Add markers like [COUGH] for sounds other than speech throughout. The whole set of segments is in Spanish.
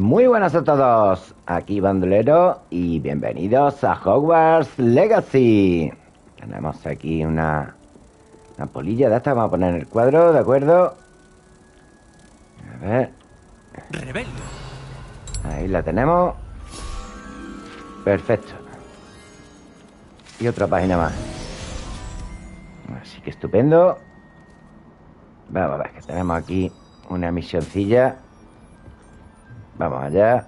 Muy buenas a todos, aquí Bandolero y bienvenidos a Hogwarts Legacy. Tenemos aquí una, una polilla de esta, vamos a poner en el cuadro, ¿de acuerdo? A ver, Rebelde. ahí la tenemos. Perfecto. Y otra página más. Así que estupendo. Vamos a ver, que tenemos aquí una misioncilla. Vamos allá.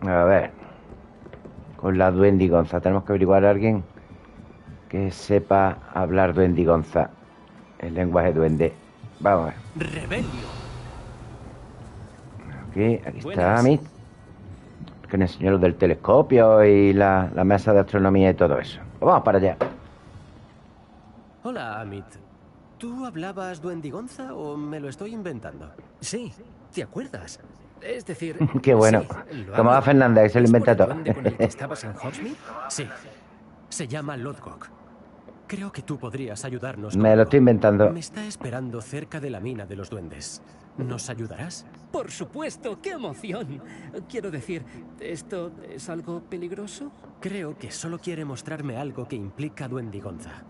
A ver. Con la duendigonza. Tenemos que averiguar a alguien que sepa hablar duendigonza. El lenguaje duende. Vamos a ver. Rebelio. Aquí, aquí está. Amit. Que nos enseñó lo del telescopio y la, la mesa de astronomía y todo eso. Pues vamos para allá. Hola, Amit. ¿Tú hablabas duendigonza o me lo estoy inventando? Sí, ¿te acuerdas? Es decir... [LAUGHS] Qué bueno. sí, va Fernández, que se lo ¿Es por inventa el todo. duende con el que [LAUGHS] estabas en Hogsmeade? Sí. Se llama Lodgok. Creo que tú podrías ayudarnos. Me lo estoy inventando. Me está esperando cerca de la mina de los duendes. ¿Nos ayudarás? Por supuesto, qué emoción. Quiero decir, ¿esto es algo peligroso? Creo que solo quiere mostrarme algo que implica duendigonza.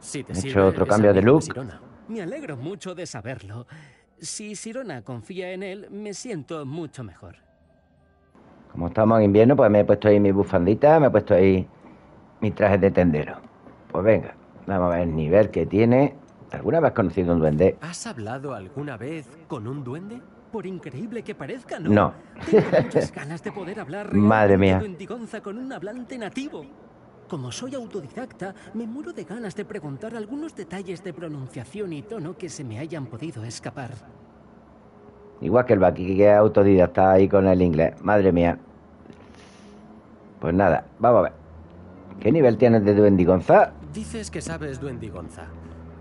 Si te He hecho otro cambio de look. Sirona. Me alegro mucho de saberlo. Si Sirona confía en él, me siento mucho mejor. Como estamos en invierno, pues me he puesto ahí mi bufandita, me he puesto ahí mi traje de tendero. Pues venga, vamos a ver el nivel que tiene. ¿Alguna vez has conocido un duende? ¿Has hablado alguna vez con un duende? Por increíble que parezca, ¿no? No. Tengo muchas [LAUGHS] ganas de poder hablar Madre mía. con un hablante nativo. Como soy autodidacta, me muero de ganas de preguntar algunos detalles de pronunciación y tono que se me hayan podido escapar. Igual que el Baki, que es autodidacta ahí con el inglés. Madre mía. Pues nada, vamos a ver. ¿Qué nivel tienes de duendigonza? Dices que sabes duendigonza.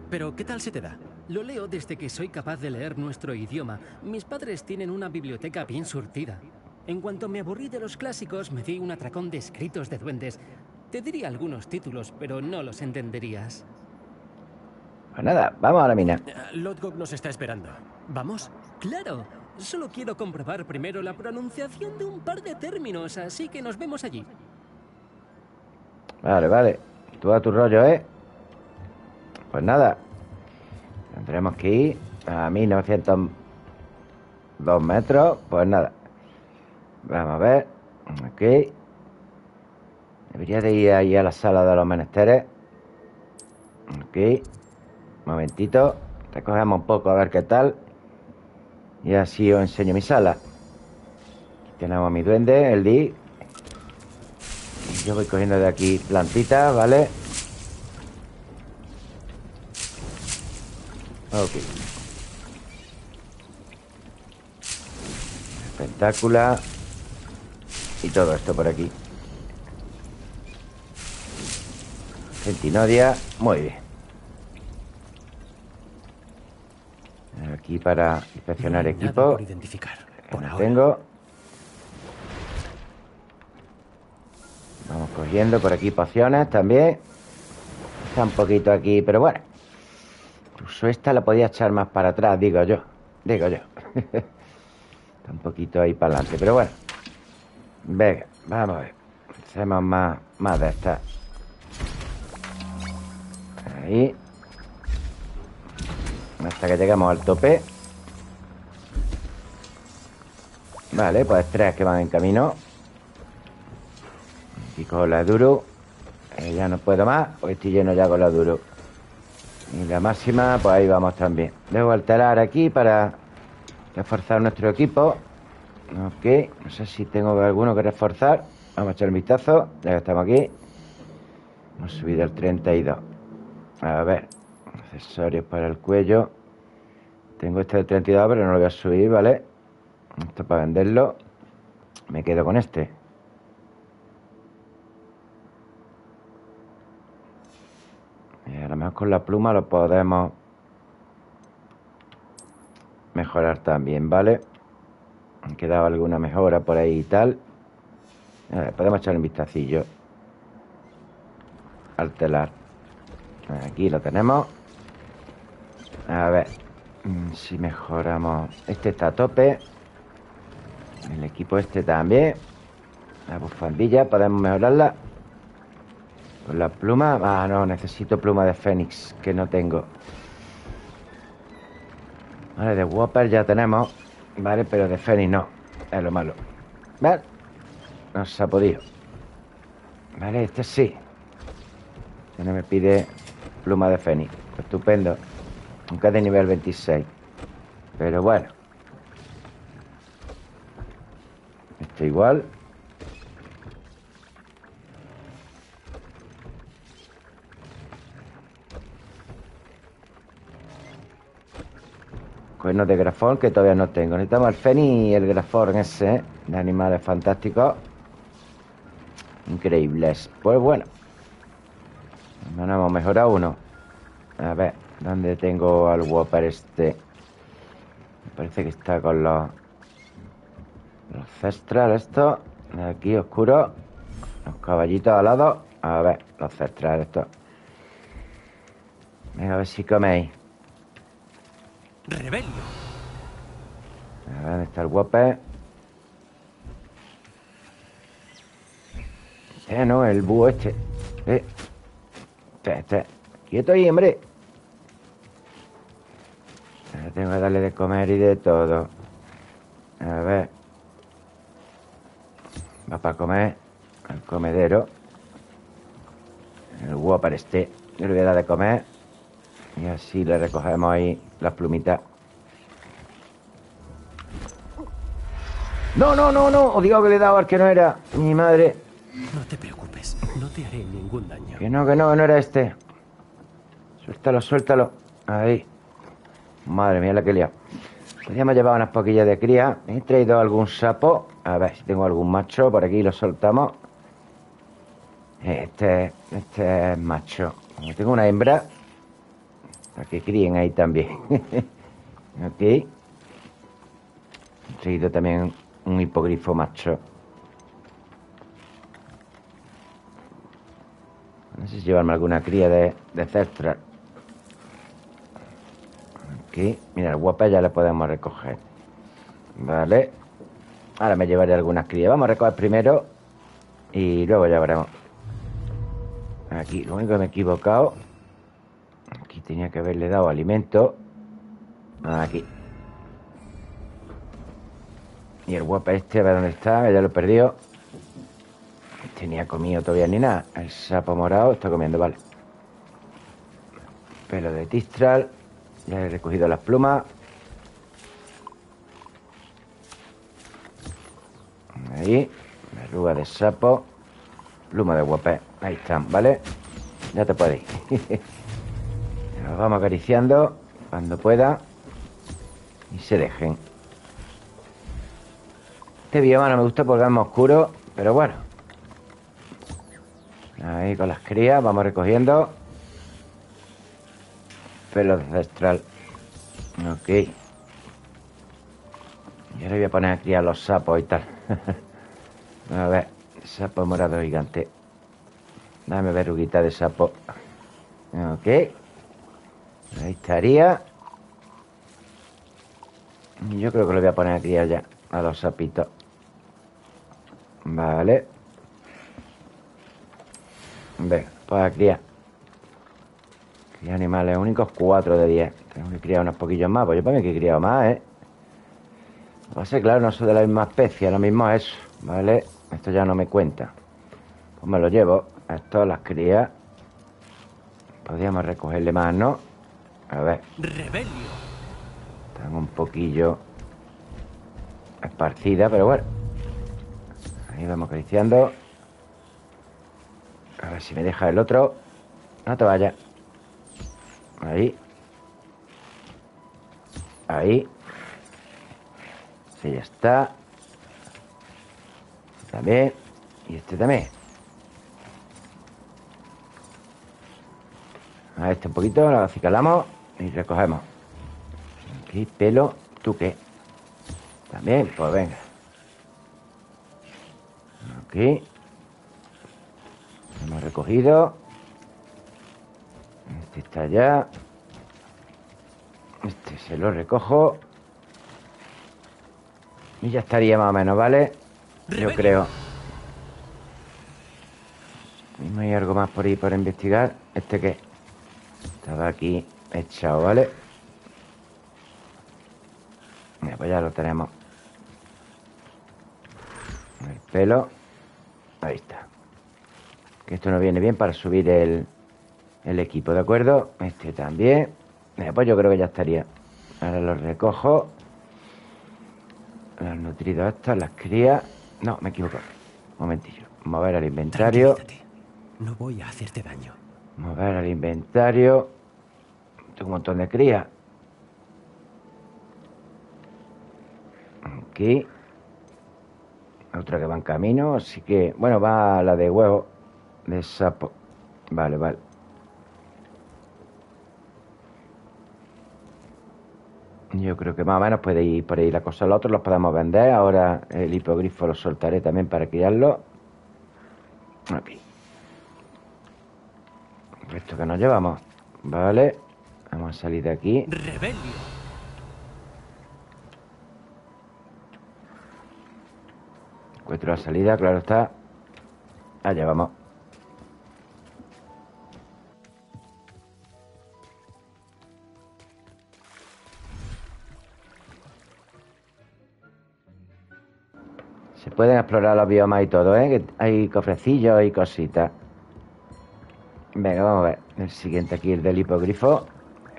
Pero ¿qué tal se te da? Lo leo desde que soy capaz de leer nuestro idioma. Mis padres tienen una biblioteca bien surtida. En cuanto me aburrí de los clásicos, me di un atracón de escritos de duendes. Te diría algunos títulos, pero no los entenderías. Pues nada, vamos a la mina. Eh, Lodgok nos está esperando. ¿Vamos? Claro, solo quiero comprobar primero la pronunciación de un par de términos, así que nos vemos allí. Vale, vale. Tú a tu rollo, ¿eh? Pues nada. Tendremos que ir a 1902 metros. Pues nada. Vamos a ver. Ok. Debería de ir ahí a la sala de los menesteres. Ok. Momentito. Recogemos un poco a ver qué tal. Y así os enseño mi sala. Aquí tenemos a mi duende, el Di. Yo voy cogiendo de aquí plantitas, ¿vale? Ok. Pentácula. Y todo esto por aquí. Centinodia. Muy bien. Aquí para inspeccionar No equipo. por identificar. Por No ahora. tengo. Vamos cogiendo por aquí pociones también. Está un poquito aquí, pero bueno. Incluso esta la podía echar más para atrás, digo yo. Digo yo. [LAUGHS] Está un poquito ahí para adelante, pero bueno. Venga, vamos a ver. Hacemos más, más de estas. Ahí. Hasta que lleguemos al tope. Vale, pues tres que van en camino. Aquí con la duro. Eh, ya no puedo más, porque estoy lleno ya con la duro. Y la máxima, pues ahí vamos también. Dejo el telar aquí para reforzar nuestro equipo. Ok, no sé si tengo alguno que reforzar. Vamos a echar un vistazo, ya que estamos aquí. Hemos subido el 32. A ver, accesorios para el cuello. Tengo este del 32, pero no lo voy a subir, ¿vale? Esto para venderlo. Me quedo con este. A lo mejor con la pluma lo podemos mejorar también, ¿vale? Han quedado alguna mejora por ahí y tal. A ver, podemos echar un vistacillo al telar. Aquí lo tenemos. A ver. mm, Si mejoramos. Este está a tope. El equipo este también. La bufandilla, podemos mejorarla. Con la pluma. Ah, no, necesito pluma de Fénix, que no tengo. Vale, de Whopper ya tenemos. Vale, pero de Fénix no. Es lo malo. ¿Vale? No se ha podido. Vale, este sí. Este no me pide pluma de Fénix. Estupendo. Aunque es de nivel 26. Pero bueno. Este igual. Cuernos de grafón que todavía no tengo. Necesitamos el Fénix y el grafón ese. De animales fantásticos. Increíbles. Pues bueno. Bueno, hemos mejorado uno. A ver, ¿dónde tengo al Whopper este? Me parece que está con los... Los Cestral, esto. Aquí oscuro. Los caballitos al lado. A ver, los Cestral, esto. Venga, a ver si coméis. ¡Rebelio! A ver, ¿dónde está el Whopper? Eh, no, el búho este. Eh. Quieto ahí, hombre. Tengo que darle de comer y de todo. A ver. Va para comer al comedero. El Whopper este. Yo le voy a dar de comer. Y así le recogemos ahí las plumitas. No, no, no, no. Digo que le he dado al que no era. Mi madre. No te preocupes, no te haré ningún daño. Que no, que no, no era este. Suéltalo, suéltalo. Ahí. Madre mía, la que liado. Podríamos llevar unas poquillas de cría. He traído algún sapo. A ver si tengo algún macho. Por aquí lo soltamos. Este, este es macho. Tengo una hembra. Para que críen ahí también. [LAUGHS] ok. He traído también un hipogrifo macho. No sé si llevarme alguna cría de, de. Aquí, mira, el guapa ya le podemos recoger. Vale. Ahora me llevaré algunas crías. Vamos a recoger primero y luego ya veremos. Aquí, lo único que me he equivocado. Aquí tenía que haberle dado alimento. Aquí. Y el guapa este, a ver dónde está, ya lo he perdido. Tenía comido todavía ni nada. El sapo morado está comiendo, vale. Pelo de tistral. Ya he recogido las plumas. Ahí. Verruga de sapo. Pluma de guapé. Ahí están, ¿vale? Ya te puedes ir. [LAUGHS] Los vamos acariciando cuando pueda. Y se dejen. Este bioma no me gusta porque es más oscuro. Pero bueno. Ahí con las crías, vamos recogiendo. Pelo ancestral. Ok. Y ahora voy a poner a criar los sapos y tal. [LAUGHS] a ver, sapo morado gigante. Dame verruguita de sapo. Ok. Ahí estaría. Yo creo que lo voy a poner a criar ya. A los sapitos. Vale. Venga, pues a criar. Animales únicos, 4 de 10. Tengo que criar unos poquillos más, pues yo mí que he criado más, ¿eh? Pasa es que, claro, no soy de la misma especie, lo mismo es eso, ¿vale? Esto ya no me cuenta. Pues me lo llevo. Esto las crías. Podríamos recogerle más, ¿no? A ver, ¡Rebelio! están un poquillo esparcidas, pero bueno. Ahí vamos acariciando. A ver si me deja el otro. No te vayas. Ahí. Ahí. Sí, ya está. También. Y este también. A este un poquito, lo acicalamos y recogemos. Aquí, pelo, ¿tú qué? También, pues venga. Aquí. Hemos recogido. Este está allá. Este se lo recojo. Y ya estaría más o menos, ¿vale? Yo creo. ¿Mismo hay algo más por ahí para investigar? ¿Este qué? Estaba aquí echado, ¿vale? Mira, pues ya lo tenemos. El pelo. Ahí está. Que esto nos viene bien para subir el, el equipo, ¿de acuerdo? Este también. Mira, pues yo creo que ya estaría. Ahora lo recojo. Los nutridos estos, las crías. No, me equivoco. Momentillo. Mover al inventario. No voy a hacerte daño. Mover al inventario. Tengo un montón de crías. Aquí. Otra que va en camino. Así que, bueno, va la de huevo. De sapo. Vale, vale. Yo creo que más o menos puede ir por ahí la cosa. Los otros los podemos vender. Ahora el hipogrifo lo soltaré también para criarlo. Aquí. Esto que nos llevamos. Vale. Vamos a salir de aquí. ¡Rebelio! Encuentro la salida, claro está. Allá vamos. Pueden explorar los biomas y todo, ¿eh? Que hay cofrecillos y cositas. Venga, vamos a ver. El siguiente aquí, el del hipogrifo.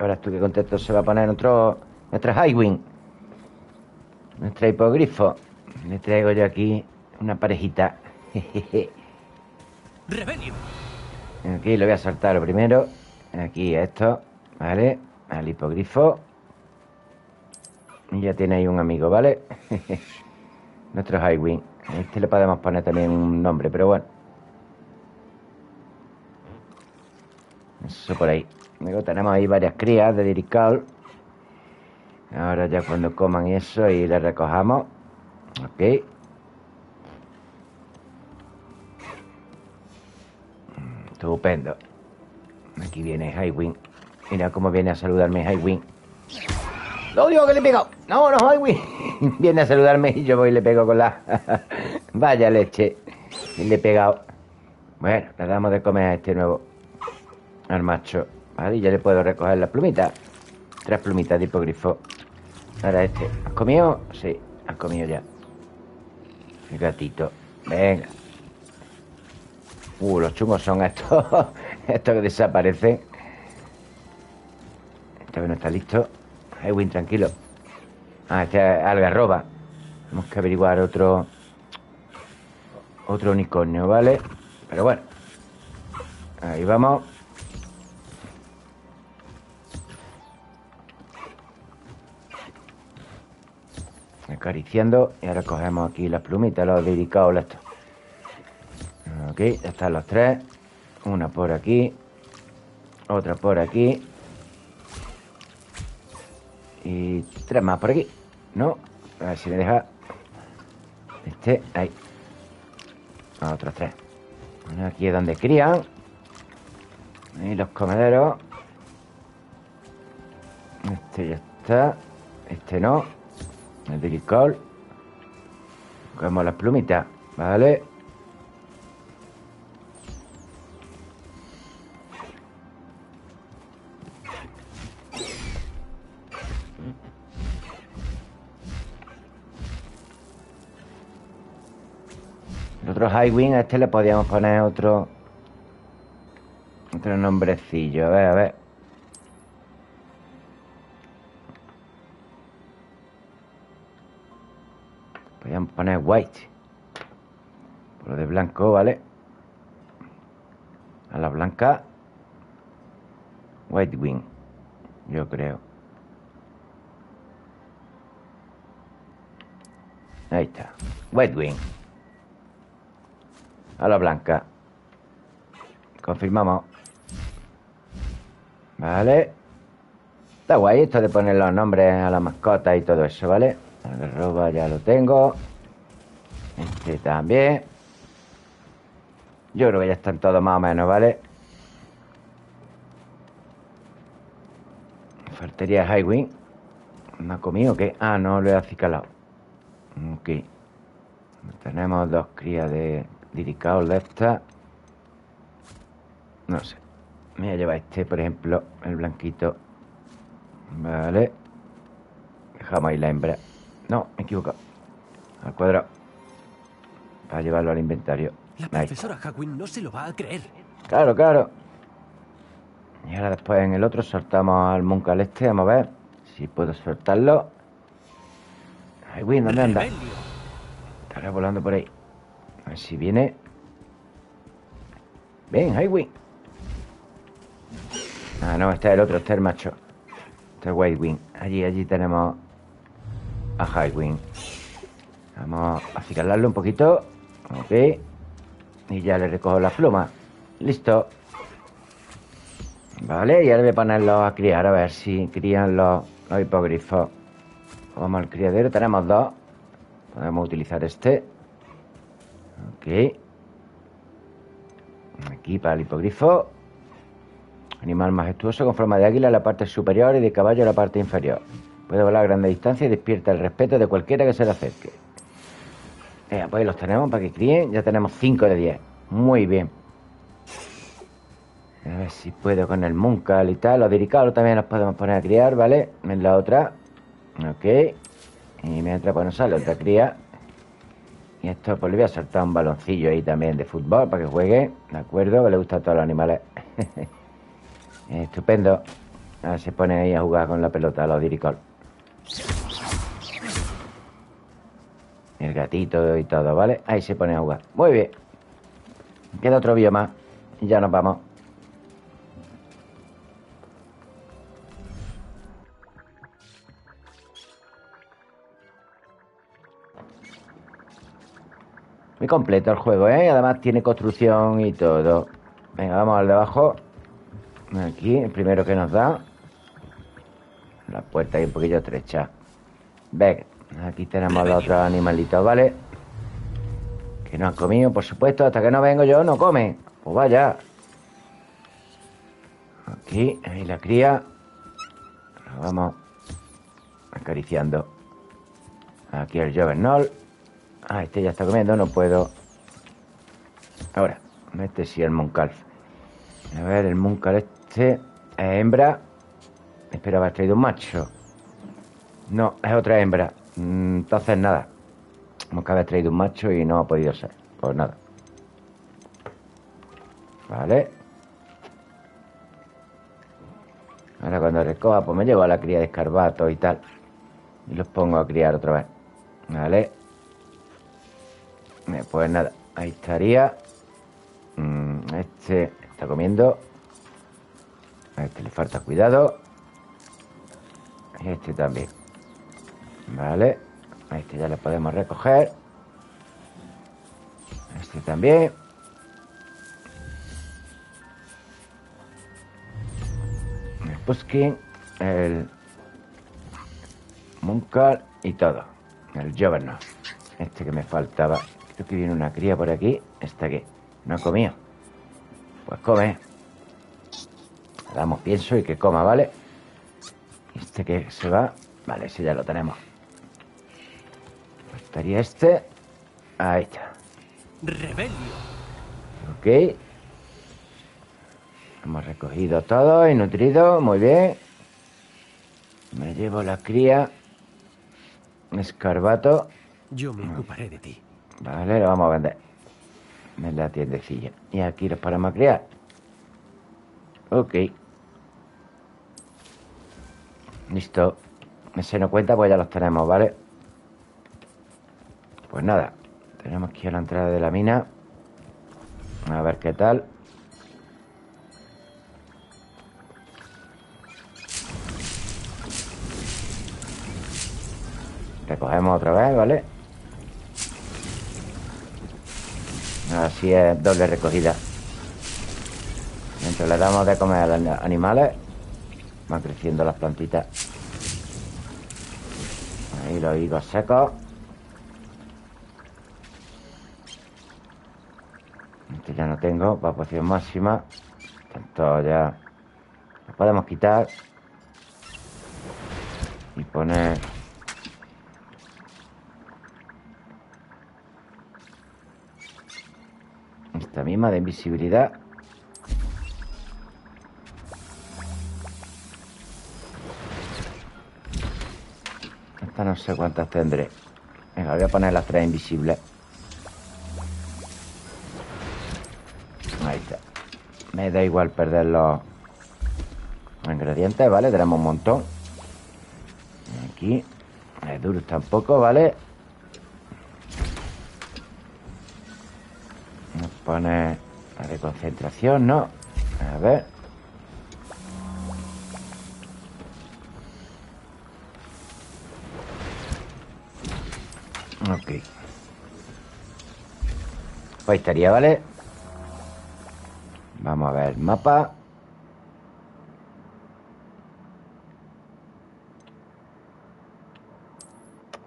Ahora tú que contento se va a poner nuestro, nuestra Highwing. Nuestra hipogrifo. Le traigo yo aquí una parejita. [LAUGHS] ¡Rebelio! Aquí lo voy a soltar lo primero. Aquí esto, ¿vale? Al hipogrifo. Y ya tiene ahí un amigo, ¿vale? [LAUGHS] Nuestro Highwing. A este le podemos poner también un nombre, pero bueno. Eso por ahí. Luego tenemos ahí varias crías de Dirical. Ahora ya cuando coman eso y le recojamos. Ok. Estupendo. Aquí viene Highwing. Mira cómo viene a saludarme Highwing. ¡No digo que le he pegado! ¡No, no, Highwing! viene a saludarme y yo voy y le pego con la... [LAUGHS] Vaya leche. Y le he pegado. Bueno, le damos de comer a este nuevo. Al macho. Vale, y ya le puedo recoger las plumitas. Tres plumitas de hipogrifo. Ahora este. ¿Has comido? Sí, has comido ya. El gatito. Venga. Uh, los chungos son estos. [LAUGHS] estos que desaparecen. Esta vez no está listo. Edwin, tranquilo. Ah, este es algarroba. Tenemos que averiguar otro. Otro unicornio, ¿vale? Pero bueno. Ahí vamos. Acariciando. Y ahora cogemos aquí las plumitas, los dedicados, estos. Ok, ya están los tres. Una por aquí. Otra por aquí. Tres más por aquí. ¿No? A ver si me deja. Este, ahí. Ah, otros tres. Aquí es donde crían. Y los comederos. Este ya está. Este no. El licor. Cogemos las plumitas. Vale. Highwing, a este le podíamos poner otro. Otro nombrecillo. A ver, a ver. Podríamos poner White. Por lo de blanco, ¿vale? A la blanca. White Wing. Yo creo. Ahí está. White Wing. A la blanca. Confirmamos. Vale. Está guay esto de poner los nombres a la mascota y todo eso, ¿vale? Algarroba ya lo tengo. Este también. Yo creo que ya están todos más o menos, ¿vale? Faltaría Highwing. ¿No ha comido o qué? Ah, no lo he acicalado. Ok. Tenemos dos crías de Liricaol de esta. No sé. Me voy a llevar este, por ejemplo, el blanquito. Vale. Dejamos ahí la hembra. No, me he equivocado. Al cuadrado. Para llevarlo al inventario. La profesora Hawin no se lo va a creer. Claro, claro. Y ahora después en el otro soltamos al Munkal este. Vamos a ver si puedo soltarlo. Ay, Win, ¿dónde anda? Estará volando por ahí. A ver si viene. Ven, Highwing. Ah, no, este es el otro, este es el macho. Este es White Wing. Allí, allí tenemos a Highwing. Vamos a acicalarlo un poquito. Ok. Y ya le recojo las plumas. Listo. Vale, y ahora voy a ponerlos a criar a ver si crían los, los hipogrifos. Vamos al criadero, tenemos dos. Podemos utilizar este. Ok. Aquí para el hipogrifo. Animal majestuoso con forma de águila en la parte superior y de caballo en la parte inferior. Puede volar a grande distancia y despierta el respeto de cualquiera que se le acerque. Eh, pues los tenemos para que críen. Ya tenemos 5 de 10. Muy bien. A ver si puedo con el Munkal y tal. Los diricados también los podemos poner a criar, ¿vale? En la otra. Ok. Y mientras pues nos sale otra cría. Y esto pues le voy a saltar un baloncillo ahí también de fútbol para que juegue. ¿De acuerdo? Que le gusta a todos los animales. [LAUGHS] Estupendo. Ahora se pone ahí a jugar con la pelota los diricol. El gatito y todo, ¿vale? Ahí se pone a jugar. Muy bien. Queda otro bioma. Ya nos vamos. Completo el juego, ¿eh? Además tiene construcción y todo. Venga, vamos al de abajo. Aquí, el primero que nos da. La puerta ahí un poquillo estrecha. Venga, aquí tenemos los otros animalitos, ¿vale? Que no han comido, por supuesto. Hasta que no vengo yo, no comen. Pues vaya. Aquí, ahí la cría. Vamos acariciando. Aquí el Jovernol. Ah, este ya está comiendo, no puedo. Ahora, este sí, el Moncalf. A ver, el Munkal este es hembra. Espero haber traído un macho. No, es otra hembra. Mm, Entonces nada. Que haber traído un macho y no ha podido ser. Pues nada. Vale. Ahora cuando recoja, pues me llevo a la cría de escarbato y tal. Y los pongo a criar otra vez. Vale. Pues nada, ahí estaría. Mm, Este está comiendo. A este le falta cuidado. Este también. Vale. A este ya le podemos recoger. Este también. El Puskin, el Munkar y todo. El Jovernal. Este que me faltaba. Creo que viene una cría por aquí. Está aquí. No ha comido. Pues come. Le damos pienso y que coma, ¿vale? Este que se va. Vale, ese ya lo tenemos. Pues estaría este. Ahí está. Rebelio. Ok. Hemos recogido todo y nutrido. Muy bien. Me llevo la cría. Escarbato. Yo me ocuparé de ti. Vale, lo vamos a vender. En la tiendecilla. Y aquí los paramos a criar. Ok. Listo. Se nos cuenta, pues ya los tenemos, ¿vale? Pues nada. Tenemos ir a la entrada de la mina. A ver qué tal. Recogemos otra vez, ¿vale? Así es, doble recogida. Mientras le damos de comer a los animales, van creciendo las plantitas. Ahí los higos secos. Este ya no tengo, para poción máxima. Tanto ya. Lo podemos quitar. Y poner... Esta misma de invisibilidad. Esta no sé cuántas tendré. Venga, voy a poner las tres invisibles. Ahí está. Me da igual perder los ingredientes, ¿vale? Tenemos un montón. Aquí. Es duro tampoco, ¿vale? Nos pone la de concentración, ¿no? A ver. Ok. Pues estaría, ¿vale? Vamos a ver mapa.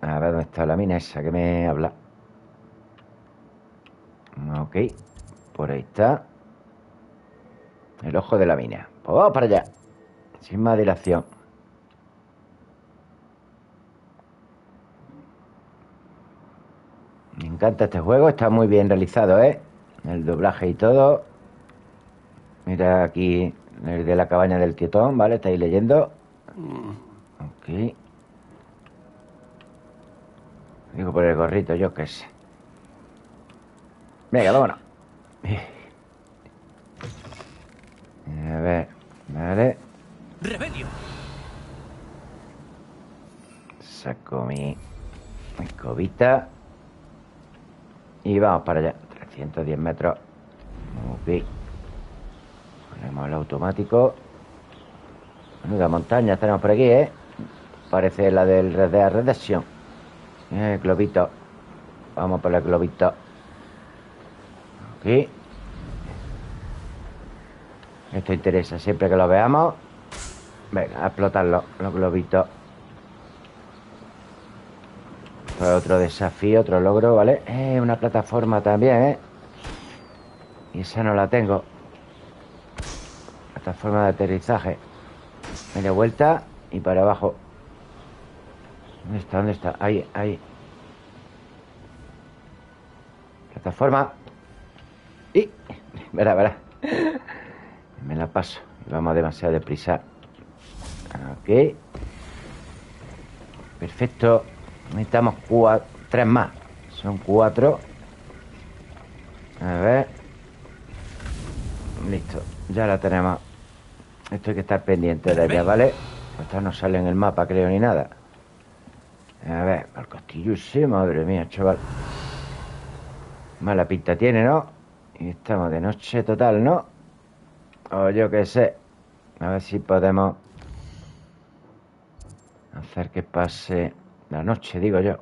A ver dónde está la mina esa que me habla. Ok. Por ahí está. El ojo de la mina. Pues vamos para allá. Sin más dilación. Me encanta este juego. Está muy bien realizado, ¿eh? El doblaje y todo. Mira aquí el de la cabaña del Tietón, ¿vale? Estáis leyendo. Ok. Digo por el gorrito, yo qué sé. Venga, vámonos. A ver, vale. ¡Rebelio! Saco mi escobita. Y vamos para allá. 310 metros. Ok. Ponemos el automático. Menuda montaña tenemos por aquí, ¿eh? Parece la del Red Dead Redemption. Eh, globito. Vamos por el globito. Aquí. Esto interesa siempre que lo veamos. Venga, a explotarlo, los globitos. Esto es otro desafío, otro logro, ¿vale? Eh, una plataforma también, ¿eh? Y esa no la tengo. Plataforma de aterrizaje. Media vuelta y para abajo. ¿Dónde está? ¿Dónde está? Ahí, ahí. Plataforma. Verá, verá. Me la paso. Vamos demasiado deprisa. Ok. Perfecto. Necesitamos cuatro, tres más. Son cuatro. A ver. Listo. Ya la tenemos. Esto hay que estar pendiente de ella, ¿vale? Esta no sale en el mapa, creo, ni nada. A ver, el castillo sí, madre mía, chaval. Mala pinta tiene, ¿no? Y estamos de noche total, ¿no? O yo qué sé. A ver si podemos hacer que pase la noche, digo yo.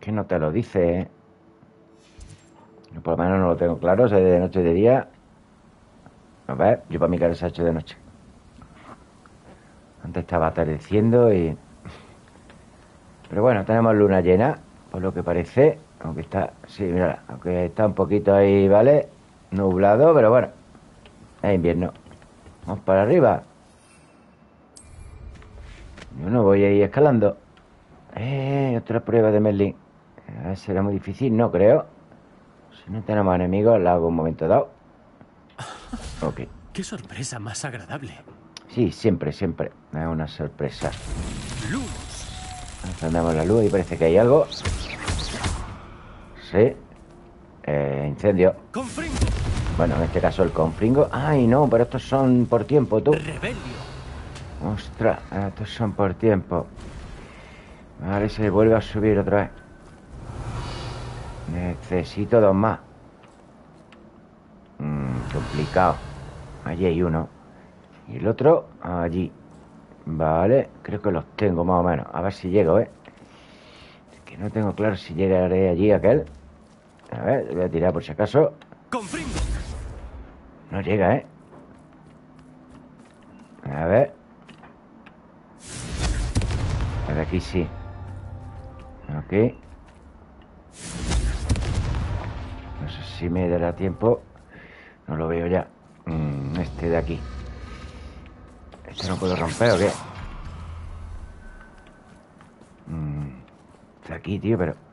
Que no te lo dice, ¿eh? Por lo menos no lo tengo claro, si es de noche o de día. A ver, yo para mi cara se ha hecho de noche. Antes estaba atardeciendo y... Pero bueno, tenemos luna llena, por lo que parece. Aunque está... Sí, mira, aunque está un poquito ahí, ¿vale? Nublado, pero bueno. Es invierno. Vamos para arriba. Yo no voy a ir escalando. Eh, otra prueba de Merlin. A ver, será muy difícil, no creo. Si no tenemos enemigos, la hago un momento dado. [LAUGHS] Ok. ¡Qué sorpresa más agradable! Sí, siempre, siempre. Es una sorpresa. ¡Luz! Encendemos la luz y parece que hay algo. Sí. Eh, incendio. ¡Confringo! Bueno, en este caso el confringo. Ay, no, pero estos son por tiempo, tú. ¡Rebelio! Ostras, estos son por tiempo. Vale, se vuelve a subir otra vez. Necesito dos más. Mm, complicado. Allí hay uno. Y el otro, allí. Vale, creo que los tengo más o menos. A ver si llego, ¿eh? Es que no tengo claro si llegaré allí aquel. A ver, voy a tirar por si acaso. No llega, ¿eh? A ver. A aquí sí. Ok. No sé si me dará tiempo. No lo veo ya. Mm, este de aquí. ¿Este no puedo romper o qué? Mm, está aquí, tío, pero...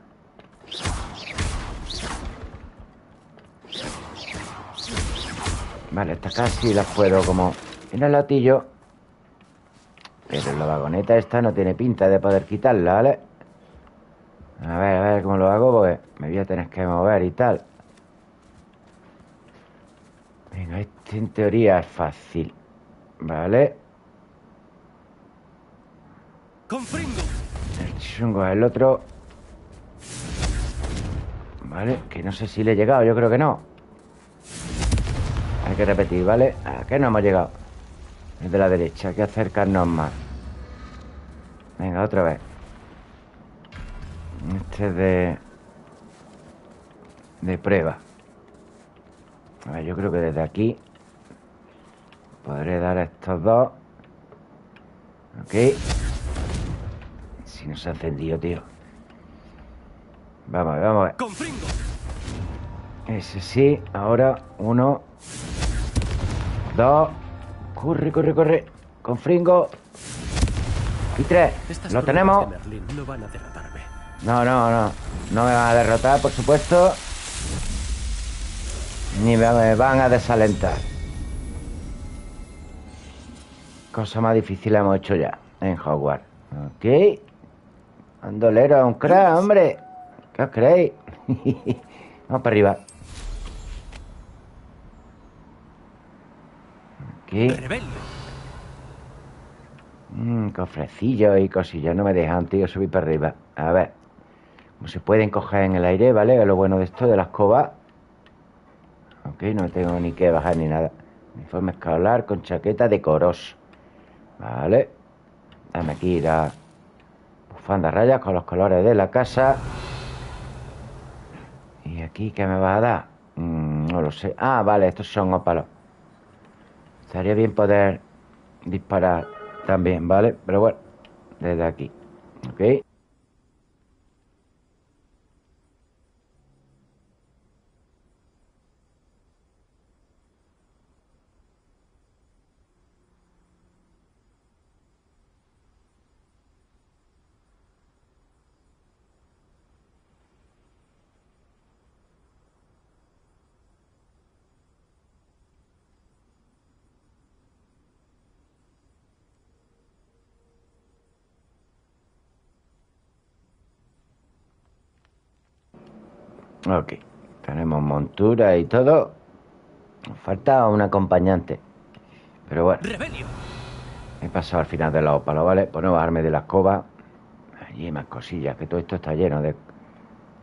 Vale, esta casi las puedo como... En el latillo. Pero la vagoneta esta no tiene pinta de poder quitarla, ¿vale? A ver, a ver cómo lo hago, porque me voy a tener que mover y tal. Venga, este en teoría es fácil. ¿Vale? El chungo es el otro. Vale, que no sé si le he llegado, yo creo que no. Hay que repetir, ¿vale? ¿A qué no hemos llegado? El de la derecha, hay que acercarnos más. Venga, otra vez. Este es de... De prueba. A ver, yo creo que desde aquí... Podré dar a estos dos. Ok. Si no se ha encendido, tío. Vamos a ver, vamos a ver. Ese sí, ahora uno, dos, corre, corre, corre, con fringo y tres. Estas Lo tenemos. no van a derrotarme. No, no, no, no me van a derrotar, por supuesto, ni me me van a desalentar. Cosa más difícil hemos hecho ya en Hogwarts. Ok. Andolero, un crack, hombre. ¿Qué os creéis? [LAUGHS] Vamos para arriba. Aquí. Mmm, cofrecillos y cosillas. No me dejan, tío, subir para arriba. A ver. Como se pueden coger en el aire, ¿vale? Es lo bueno de esto, de la escoba. Ok, no tengo ni que bajar ni nada. Uniforme escolar con chaqueta decoroso. Vale. Dame aquí la bufanda rayas con los colores de la casa. ¿Y aquí qué me va a dar? Mm, no lo sé. Ah, vale, estos son ópalos. Estaría bien poder disparar también, ¿vale? Pero bueno, desde aquí. ¿Ok? Ok. Tenemos montura y todo. Nos falta un acompañante. Pero bueno, ¡Rebelio! he pasado al final de la ópalo, ¿vale? Pues no bajarme de la escoba. Allí más cosillas, que todo esto está lleno de,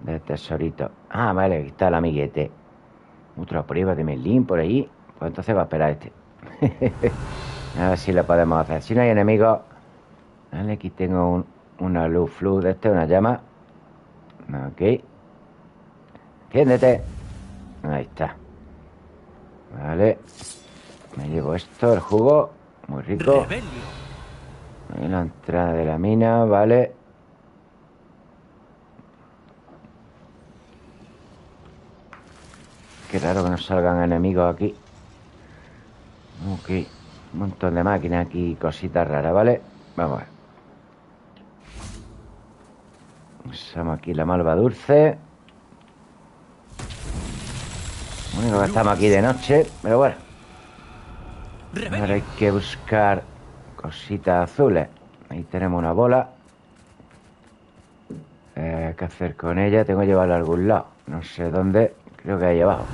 de tesoritos. Ah, vale, aquí está el amiguete. Otra prueba de Merlín por ahí. Pues entonces va a esperar este. [LAUGHS] a ver si lo podemos hacer. Si no hay enemigos. Vale, aquí tengo un- una luz flu de este, una llama. Ok. Enciéndete. Ahí está. Vale. Me llevo esto, el jugo. Muy rico. La entrada de la mina, vale. Qué raro que no salgan enemigos aquí. Ok. Un montón de máquinas aquí, cositas raras, ¿vale? Vamos a ver. Usamos aquí la malva dulce. Que estamos aquí de noche, pero bueno. Ahora hay que buscar cositas azules. Ahí tenemos una bola. Eh, ¿Qué hacer con ella? Tengo que llevarla a algún lado. No sé dónde. Creo que ahí abajo.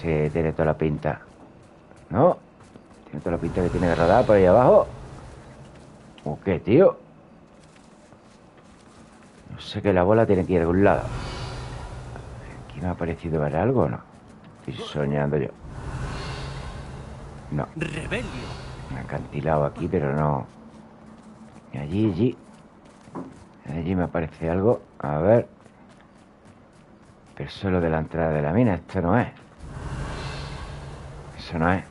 Sí, tiene toda la pinta. ¿No? Tiene toda la pinta que tiene que rodar por ahí abajo. ¿O qué, tío? No sé que la bola tiene que ir a algún lado. ¿Aquí me ha parecido ver algo o no? Estoy soñando yo. No. ¡Rebelio! Un acantilado aquí, pero no. Allí, allí. Allí me aparece algo. A ver. Pero solo de la entrada de la mina. Esto no es. Eso no es.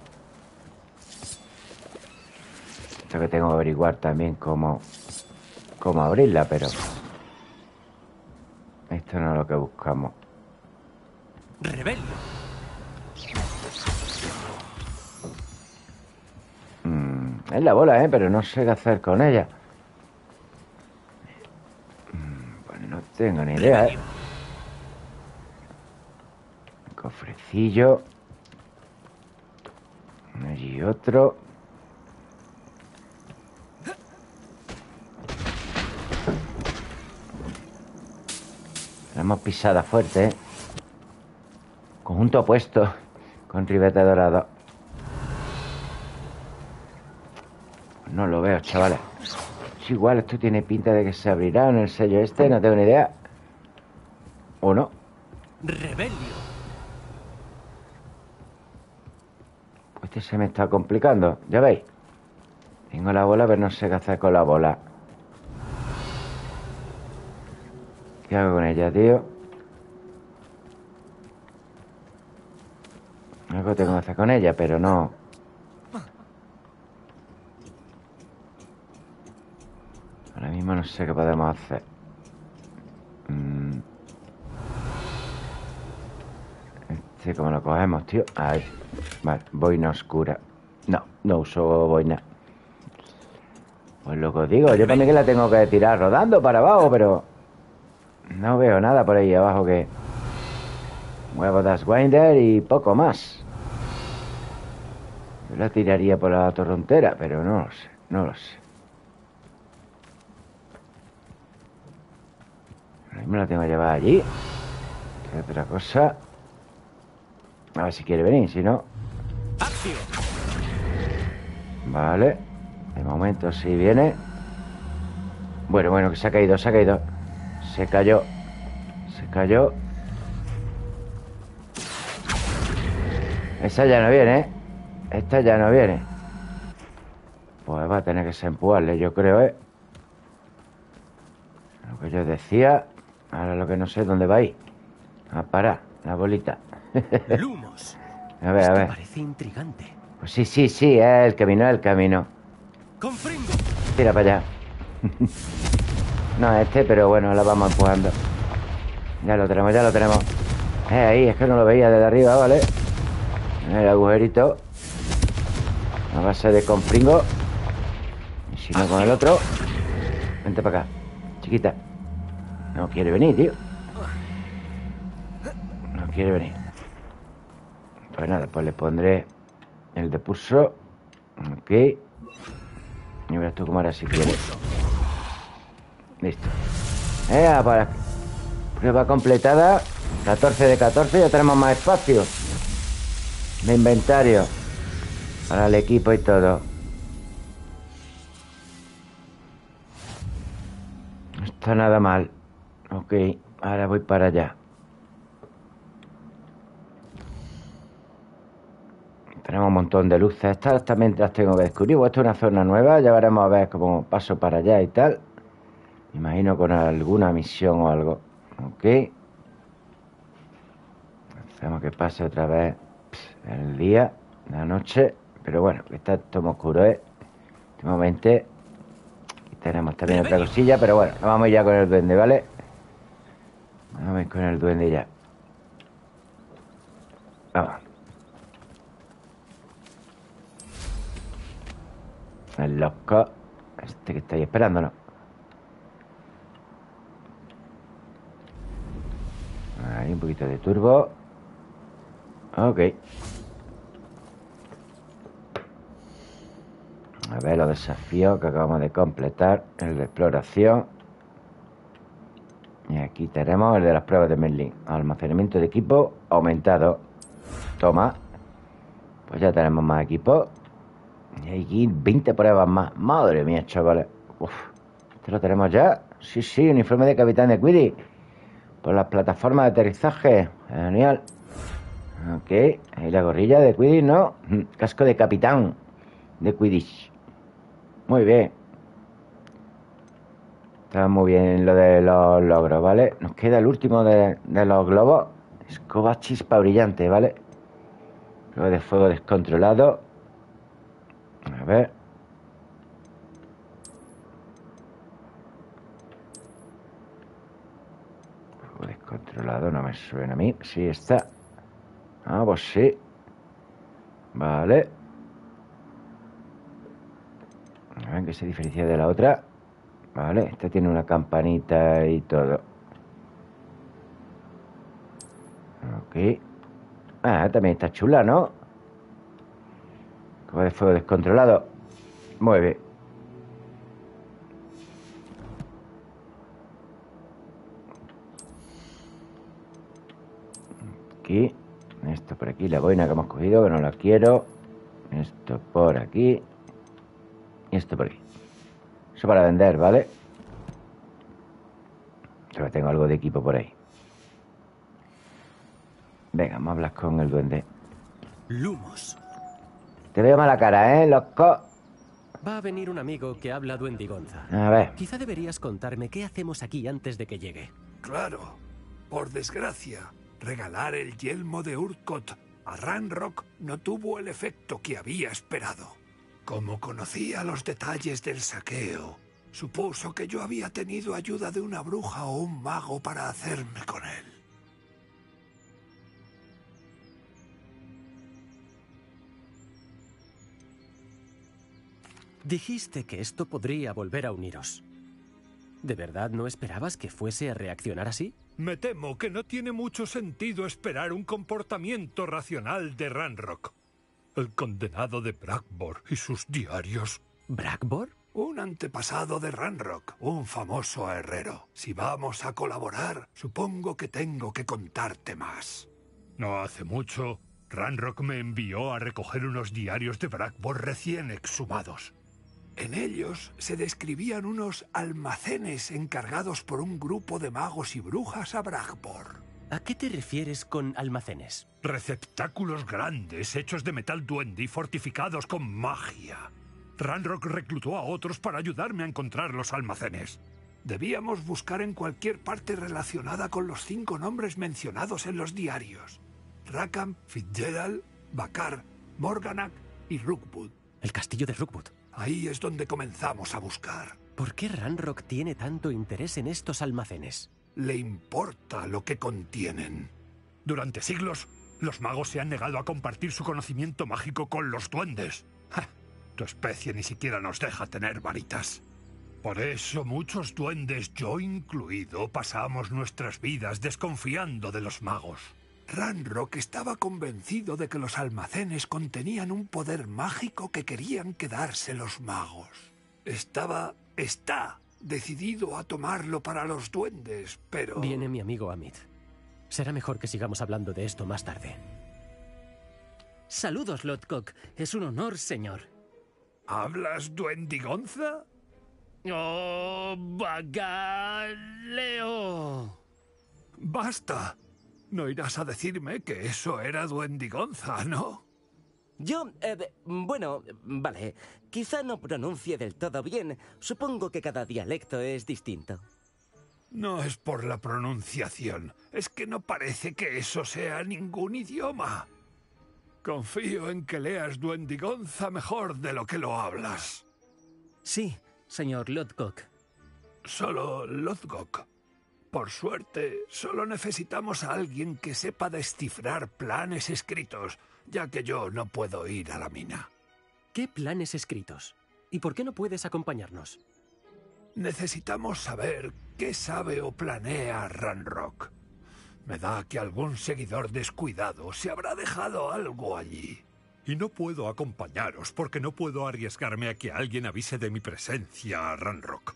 Esto que tengo que averiguar también cómo. cómo abrirla, pero. Esto no es lo que buscamos. ¡Rebelio! Mm, es la bola, ¿eh? Pero no sé qué hacer con ella. Mm. No tengo ni idea, ¿eh? Cofrecillo. Allí otro. Tenemos pisada fuerte, ¿eh? Conjunto opuesto. Con ribete dorado. No lo veo, chavales. Es igual, esto tiene pinta de que se abrirá en el sello este, no tengo ni idea. ¿O no? Rebelio. Este se me está complicando, ya veis. Tengo la bola, pero no sé qué hacer con la bola. ¿Qué hago con ella, tío? Tengo que hacer con ella, pero no. Ahora mismo no sé qué podemos hacer. Mm. Este, ¿cómo lo cogemos, tío? Ahí. Vale, boina oscura. No, no uso boina. Pues lo que os digo, yo también que la tengo que tirar rodando para abajo, pero... No veo nada por ahí abajo que... Huevo das Winder y poco más. La tiraría por la torrontera, pero no lo sé, no lo sé. Ahora mismo la tengo que llevar allí. ¿Qué otra cosa? A ver si quiere venir, si no... Vale. De momento sí viene. Bueno, bueno, que se ha caído, se ha caído. Se cayó. Se cayó. Esa ya no viene, ¿eh? Esta ya no viene. Pues va a tener que ser empujarle, yo creo, ¿eh? Lo que yo decía. Ahora lo que no sé dónde va a ir. A parar, la bolita. [LAUGHS] Lumos. A ver, a ver. parece intrigante. Pues sí, sí, sí, es el camino, es el camino. Tira para allá. no es este, pero bueno, la vamos empujando. Ya lo tenemos, ya lo tenemos. Eh, ahí, es que no lo veía desde arriba, ¿vale? El agujerito. A base de confringo. Y si no con el otro. Vente para acá. Chiquita. No quiere venir, tío. No quiere venir. Pues nada, pues le pondré el de pulso. Ok. Y verás tú cómo ahora si quieres. Listo. Eh, para. Prueba completada. 14 de 14, ya tenemos más espacio. De inventario. Para el equipo y todo. No está nada mal. Ok, ahora voy para allá. Tenemos un montón de luces. Estas también las tengo que descubrir. Pues esto es una zona nueva. Ya veremos a ver cómo paso para allá y tal. Me imagino con alguna misión o algo. Ok. Hacemos que pase otra vez el día, la noche. Pero bueno, está muy oscuro, ¿eh? Últimamente. Aquí tenemos también otra cosilla. Pero bueno, vamos ya con el duende, ¿vale? Vamos con el duende ya. Vamos. El loco. Este que está ahí esperándonos. Ahí un poquito de turbo. Ok. A ver los desafíos que acabamos de completar. El de exploración. Y aquí tenemos el de las pruebas de Merlin. Almacenamiento de equipo aumentado. Toma. Pues ya tenemos más equipo. Y aquí 20 pruebas más. Madre mía, chavales. Uf. ¿Este lo tenemos ya? Sí, sí, uniforme de capitán de Quidditch. Por las plataformas de aterrizaje. Genial. Ok. Ahí la gorrilla de Quidditch, ¿no? [LAUGHS] Casco de capitán de Quidditch. Muy bien. Está muy bien lo de los logros, ¿vale? Nos queda el último de, los globos. Escoba chispa brillante, ¿vale? Luego de fuego descontrolado. A ver. Fuego descontrolado no me suena a mí. Sí está. Ah, pues sí. Vale. ¿En qué se diferencia de la otra? Vale, esta tiene una campanita y todo. Ok. Ah, también está chula, ¿no? Como de fuego descontrolado. Mueve. Aquí. Esto por aquí, la boina que hemos cogido, que no la quiero. Esto por aquí. Y esto por aquí. Eso para vender, ¿vale? Pero tengo algo de equipo por ahí. Venga, vamos a hablar con el duende. Lumos. Te veo mala cara, ¿eh, loco? Va a venir un amigo que habla duendigonza. A ver. Quizá deberías contarme qué hacemos aquí antes de que llegue. Claro. Por desgracia, regalar el yelmo de Urkot a Ranrock no tuvo el efecto que había esperado. Como conocía los detalles del saqueo, supuso que yo había tenido ayuda de una bruja o un mago para hacerme con él. Dijiste que esto podría volver a uniros. ¿De verdad no esperabas que fuese a reaccionar así? Me temo que no tiene mucho sentido esperar un comportamiento racional de Ranrock. El condenado de Brackbor y sus diarios. ¿Brackbor? Un antepasado de Ranrock, un famoso herrero. Si vamos a colaborar, supongo que tengo que contarte más. No hace mucho, Ranrock me envió a recoger unos diarios de Brackbor recién exhumados. En ellos se describían unos almacenes encargados por un grupo de magos y brujas a Brackbor. ¿A qué te refieres con almacenes? Receptáculos grandes, hechos de metal duende y fortificados con magia. Ranrock reclutó a otros para ayudarme a encontrar los almacenes. Debíamos buscar en cualquier parte relacionada con los cinco nombres mencionados en los diarios. Rackham, Fitzgerald, Bakar, Morganak y Rookwood. El castillo de Rookwood. Ahí es donde comenzamos a buscar. ¿Por qué Ranrock tiene tanto interés en estos almacenes? Le importa lo que contienen. Durante siglos, los magos se han negado a compartir su conocimiento mágico con los duendes. ¡Ja! Tu especie ni siquiera nos deja tener varitas. Por eso muchos duendes, yo incluido, pasamos nuestras vidas desconfiando de los magos. Ranrock estaba convencido de que los almacenes contenían un poder mágico que querían quedarse los magos. Estaba, está, decidido a tomarlo para los duendes, pero... Viene mi amigo Amit. Será mejor que sigamos hablando de esto más tarde. Saludos, Lodcock. Es un honor, señor. ¿Hablas duendigonza? ¡Oh, bagaleo! Basta. No irás a decirme que eso era duendigonza, ¿no? Yo, eh, bueno, vale, quizá no pronuncie del todo bien. Supongo que cada dialecto es distinto. No es por la pronunciación, es que no parece que eso sea ningún idioma. Confío en que leas duendigonza mejor de lo que lo hablas. Sí, señor Lodcock. Solo Lodgok. Por suerte, solo necesitamos a alguien que sepa descifrar planes escritos, ya que yo no puedo ir a la mina. ¿Qué planes escritos? ¿Y por qué no puedes acompañarnos? Necesitamos saber qué sabe o planea Ranrock. Me da que algún seguidor descuidado se habrá dejado algo allí. Y no puedo acompañaros porque no puedo arriesgarme a que alguien avise de mi presencia a Ranrock.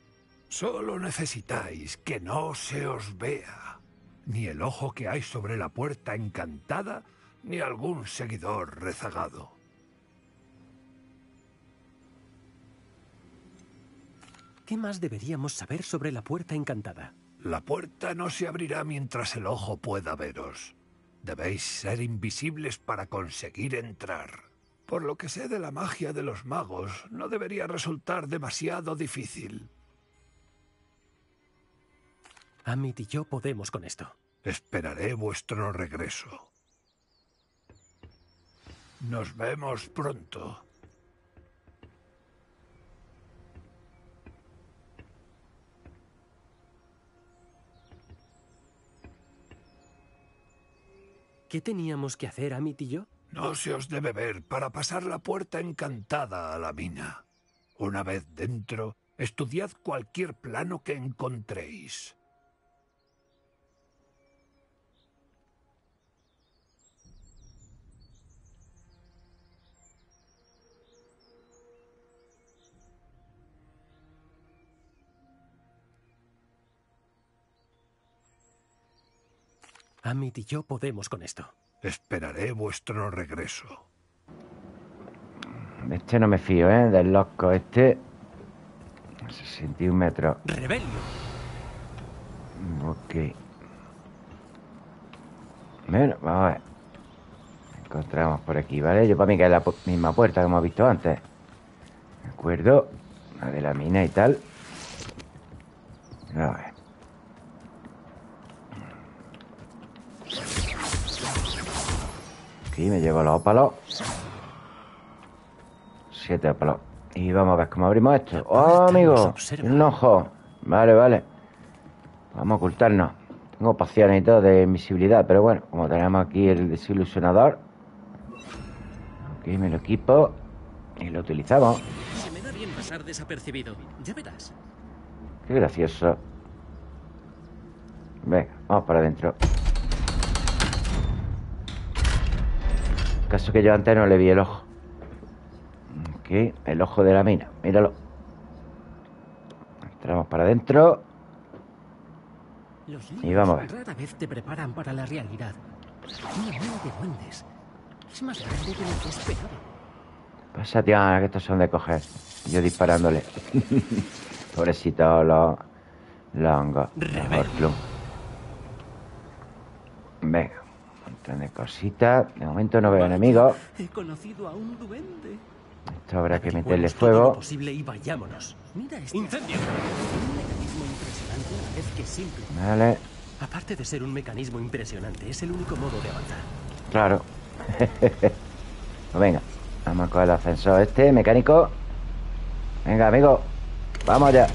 Solo necesitáis que no se os vea. Ni el ojo que hay sobre la puerta encantada, ni algún seguidor rezagado. ¿Qué más deberíamos saber sobre la puerta encantada? La puerta no se abrirá mientras el ojo pueda veros. Debéis ser invisibles para conseguir entrar. Por lo que sé de la magia de los magos, no debería resultar demasiado difícil. Amit y yo podemos con esto. Esperaré vuestro regreso. Nos vemos pronto. ¿Qué teníamos que hacer, Amit y yo? No se os debe ver para pasar la puerta encantada a la mina. Una vez dentro, estudiad cualquier plano que encontréis. Amit y yo podemos con esto. Esperaré vuestro regreso. Este no me fío, ¿eh? Del loco este. 61 metros. ¡Rebelio! Ok. Bueno, vamos a ver. Encontramos por aquí, ¿vale? Yo para mí que es la pu- misma puerta que hemos visto antes. ¿De acuerdo? La de la mina y tal. A ver. Aquí me llevo los ópalos. Siete ópalos. Y vamos a ver cómo abrimos esto. ¡Oh, amigo! Un ojo. Vale, vale. Vamos a ocultarnos. Tengo pociones y todo de invisibilidad, pero bueno, como tenemos aquí el desilusionador. Ok, me lo equipo y lo utilizamos. Se me da bien pasar desapercibido. Ya verás. Qué gracioso. Venga, vamos para adentro. Caso que yo antes no le vi el ojo. Ok, el ojo de la mina, míralo. Entramos para adentro. Y vamos a ver. rara vez te preparan para la realidad. Es más grande de lo que esperaba. Pasa, tío, que estos son de coger. Yo disparándole. [LAUGHS] Pobrecito los, los hongos. Los. Venga, montón de cositas. De momento no veo enemigos. He conocido a un duende. Esto habrá que meterle fuego. posible y vayámonos. Mira este. ¡Incendio! Un mecanismo impresionante a la vez que simple. Vale, Aparte de ser un mecanismo impresionante, es el único modo de avanzar. claro. pues [LAUGHS] venga, vamos a coger el ascensor este, mecánico. Venga, amigo. Vamos ya.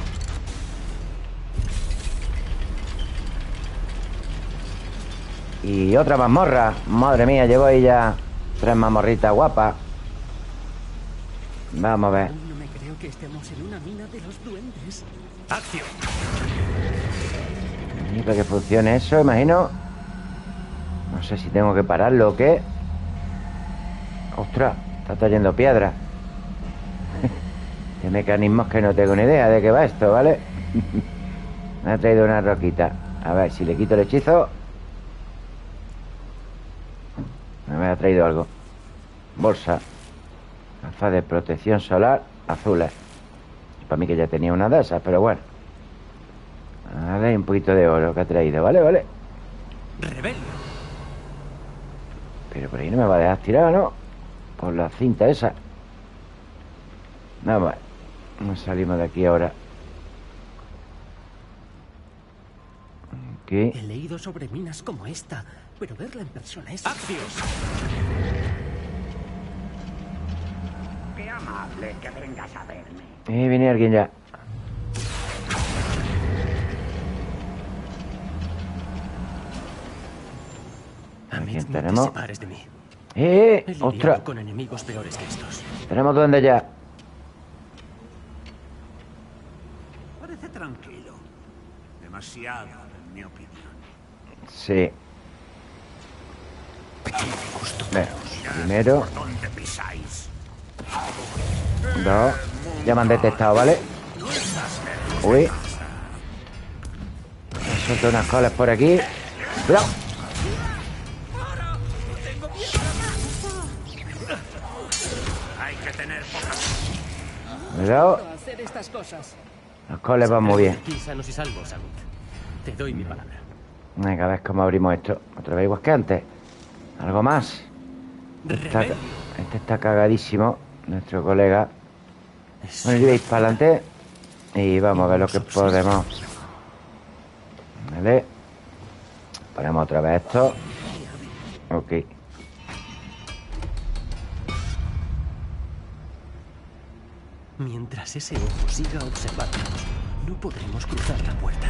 Y otra mazmorra. Madre mía, llevo ahí ya tres mazmorritas guapas. Vamos a ver. No me creo que estemos en una mina de los duendes. ¡Acción! Y para que funcione eso, imagino. No sé si tengo que pararlo o qué. Ostras, está trayendo piedra. De [LAUGHS] mecanismos que no tengo ni idea de qué va esto, ¿vale? [LAUGHS] Me ha traído una roquita. A ver, si le quito el hechizo. Me ha traído algo. Bolsa. Gafas de protección solar azules. Para mí que ya tenía una de esas, pero bueno. Vale, y un poquito de oro que ha traído, ¿vale? Vale. ¡Rebelio! Pero por ahí no me va a dejar tirar, ¿no? Por la cinta esa. Vamos a ver. Nos salimos de aquí ahora. Ok. He leído sobre minas como esta, pero verla en persona es... ¡Acción! Qué amable que vengas a verme. Eh, viene alguien ya. Te tenemos? separes de mí. ¡Eh! Lidiado ¡Ostras! con enemigos peores que estos. Tenemos duende ya. Parece tranquilo. Demasiado, en mi opinión. Sí. Venga, primero, dos. Ya me han detectado, ¿vale? Uy. Suelto unas colas por aquí. ¡Cuidado! Cuidado. Los coles van muy bien. Venga, a ver cómo abrimos esto. Otra vez igual que antes. ¿Algo más? Está- ¡Rebelio! este está cagadísimo, nuestro colega. Bueno, vais para adelante y vamos a ver lo que podemos. Vale. Ponemos otra vez esto. Ok. Mientras ese ojo siga observándonos, no podremos cruzar la puerta.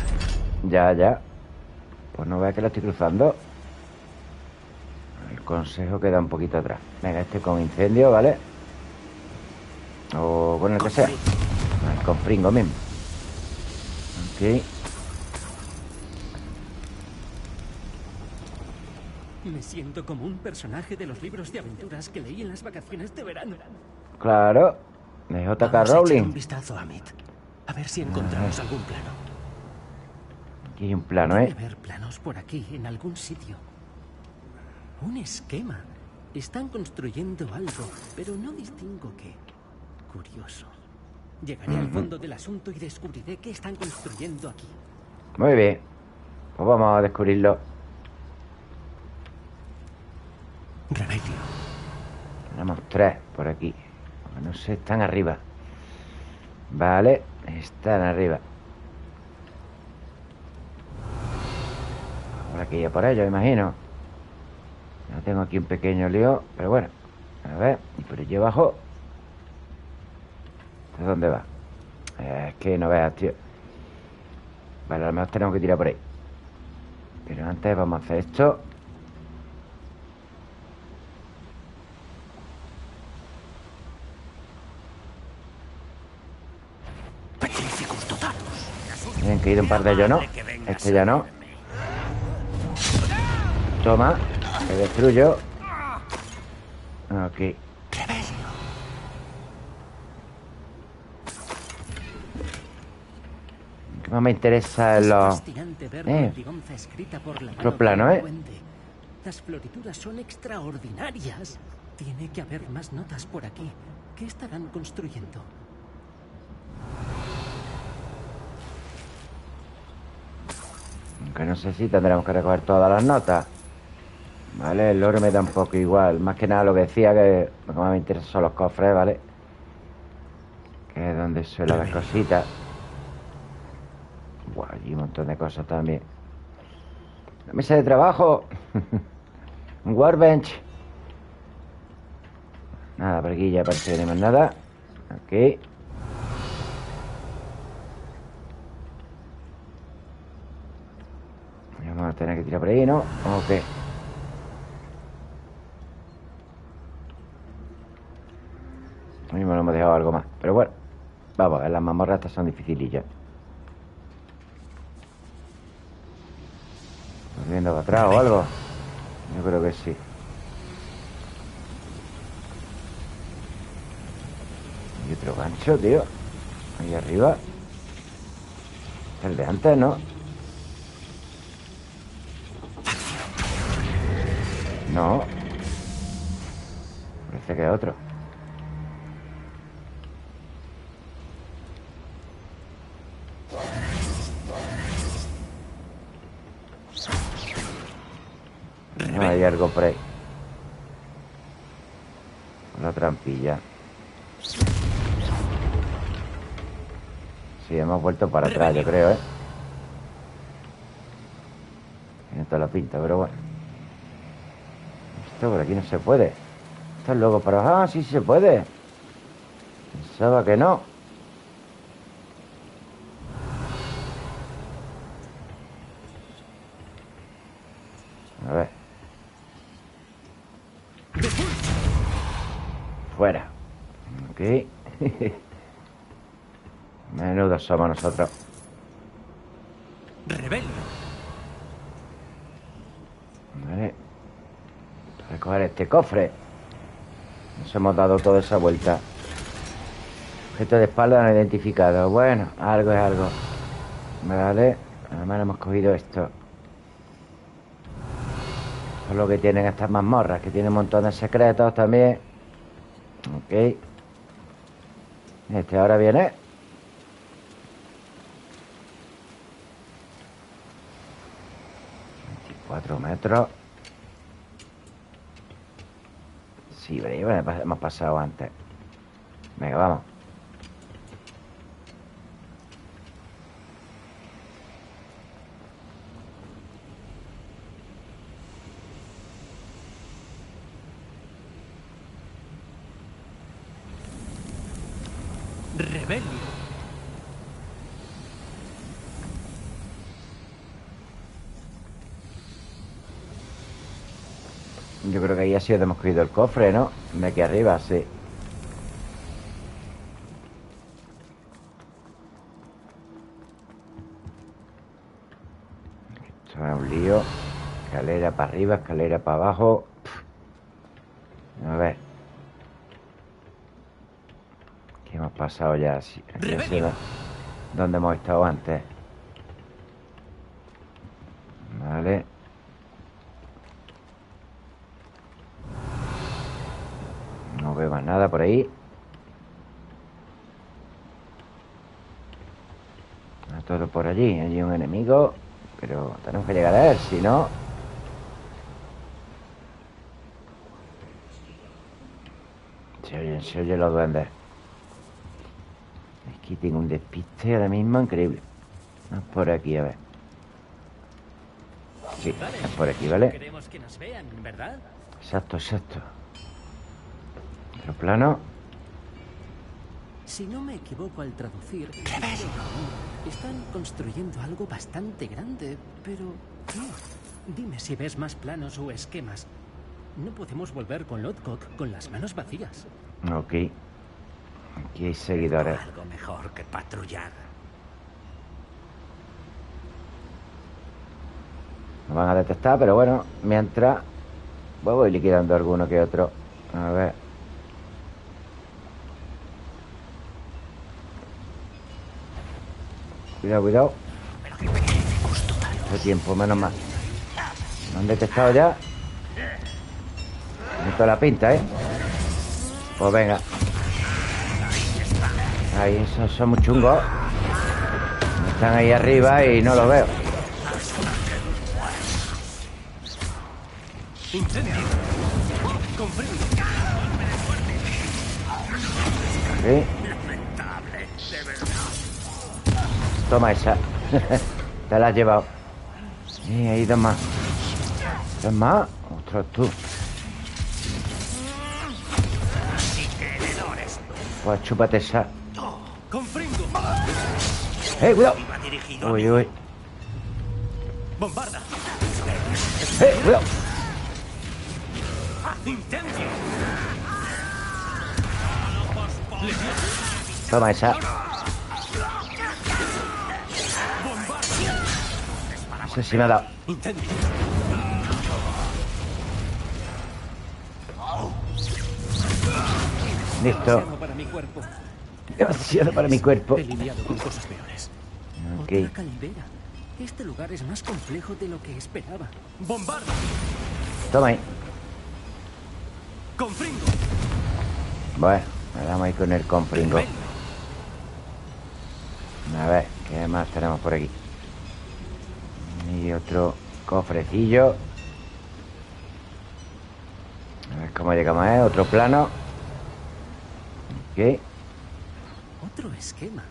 Ya, ya. Pues no vea que lo estoy cruzando. El consejo queda un poquito atrás. Venga, este con incendio, ¿vale? O con el que sea. Ah, Con fringo mismo. Ok. Me siento como un personaje de los libros de aventuras que leí en las vacaciones de verano. Claro. De J.K. A echar un Rowling. vistazo, Amit. A ver si encontramos algún plano. Aquí hay un plano, Debe ¿eh? haber planos por aquí, en algún sitio. Un esquema. Están construyendo algo, pero no distingo qué. Curioso. Llegaré al fondo del asunto y descubriré qué están construyendo aquí. Muy bien. Pues vamos a descubrirlo. Rebelio. Tenemos tres por aquí. No sé, están arriba. Vale, están arriba. Ahora que ir por ellos, imagino. No tengo aquí un pequeño lío, pero bueno. A ver, y por allí abajo. ¿De dónde va? Es que no veas, tío. Vale, a lo mejor tenemos que tirar por ahí. Pero antes vamos a hacer esto. Tienen que ir un par de ellos, ¿no? Este ya no. Toma, que destruyo. Ok. ¿Qué más me interesa Es los... Eh. Otro plano, ¿eh? Las florituras son extraordinarias. Tiene que haber más notas por aquí. ¿Qué estarán construyendo? Aunque no sé si tendremos que recoger todas las notas. Vale, el oro me da un poco igual. Más que nada lo que decía que lo que más me interesa son los cofres, ¿vale? Que es donde suelen las cositas. Buah, y un montón de cosas también. La mesa de trabajo. [LAUGHS] un workbench. Nada, por aquí ya parece que no hay más nada. Y Vamos a tener que tirar por ahí, ¿no? Ok. Hoy me lo hemos dejado algo más. Pero bueno. Vamos, las mazmorras estas son dificilillas. ¿Volviendo para atrás o algo? Yo creo que sí. Hay otro gancho, tío. Ahí arriba. Es el de antes, ¿no? No. Parece que es otro. Algo por ahí. Una trampilla. Sí, hemos vuelto para atrás, yo creo, ¿eh? Tiene toda la pinta, pero bueno. Esto por aquí no se puede. Esto es luego para. Ah, sí se puede. Pensaba que no. A ver. Fuera. Ok. Somos nosotros. Rebelio. Vale. Recoger este cofre. Nos hemos dado toda esa vuelta. Objeto de espalda no identificado. Bueno, algo es algo. Vale. Además hemos cogido esto. Eso es lo que tienen estas mazmorras, que tienen un montón de secretos también. Ok. Este ahora viene. Metros. Sí, pero hemos pasado antes. Venga, vamos. Rebelio. Donde hemos cogido el cofre, ¿no? De aquí arriba, sí. Esto es un lío. Escalera para arriba, escalera para abajo. A ver. ¿Qué hemos pasado ya? Donde hemos estado antes. Vale. No veo más nada por ahí. Está todo por allí. Allí un enemigo. Pero tenemos que llegar a él, si no... Se oyen, se oyen los duendes. Es que tengo un despiste ahora mismo increíble. Vamos por aquí, a ver. Sí, es por aquí, ¿vale? Queremos que nos vean, ¿verdad? Exacto, exacto. Otro plano. Si no me equivoco al traducir, están construyendo algo bastante grande, pero... ¿qué? Dime si ves más planos o esquemas. No podemos volver con Lodcock con las manos vacías. Ok. Aquí hay seguidores. Algo mejor que patrullar. Nos van a detectar, pero bueno, mientras pues voy liquidando alguno que otro. A ver. Cuidado, cuidado. Hace tiempo, menos mal. ¿Me han detectado ya? Tiene toda la pinta, ¿eh? Pues venga. Ahí, esos son muy chungos. Están ahí arriba y no los veo. Sí. Toma esa. [LAUGHS] Te la has llevado. Sí, ahí dos más. ¿Dos más? Ostras, tú. Pues chúpate esa. ¡Eh, cuidado! Uy, uy. ¡Bombarda! ¡Eh, cuidado! ¡Incendio! Toma esa. Sé si me ha dado. Listo. Demasiado para mi cuerpo. Ok. Este lugar es más complejo de lo que esperaba. ¡Bombarda! Toma ahí. ¡Comprendo! Bueno, me damos ahí con el compringo. A ver, ¿qué más tenemos por aquí? Y otro cofrecillo. A ver cómo llegamos a él. Otro plano. Ok. Otro esquema.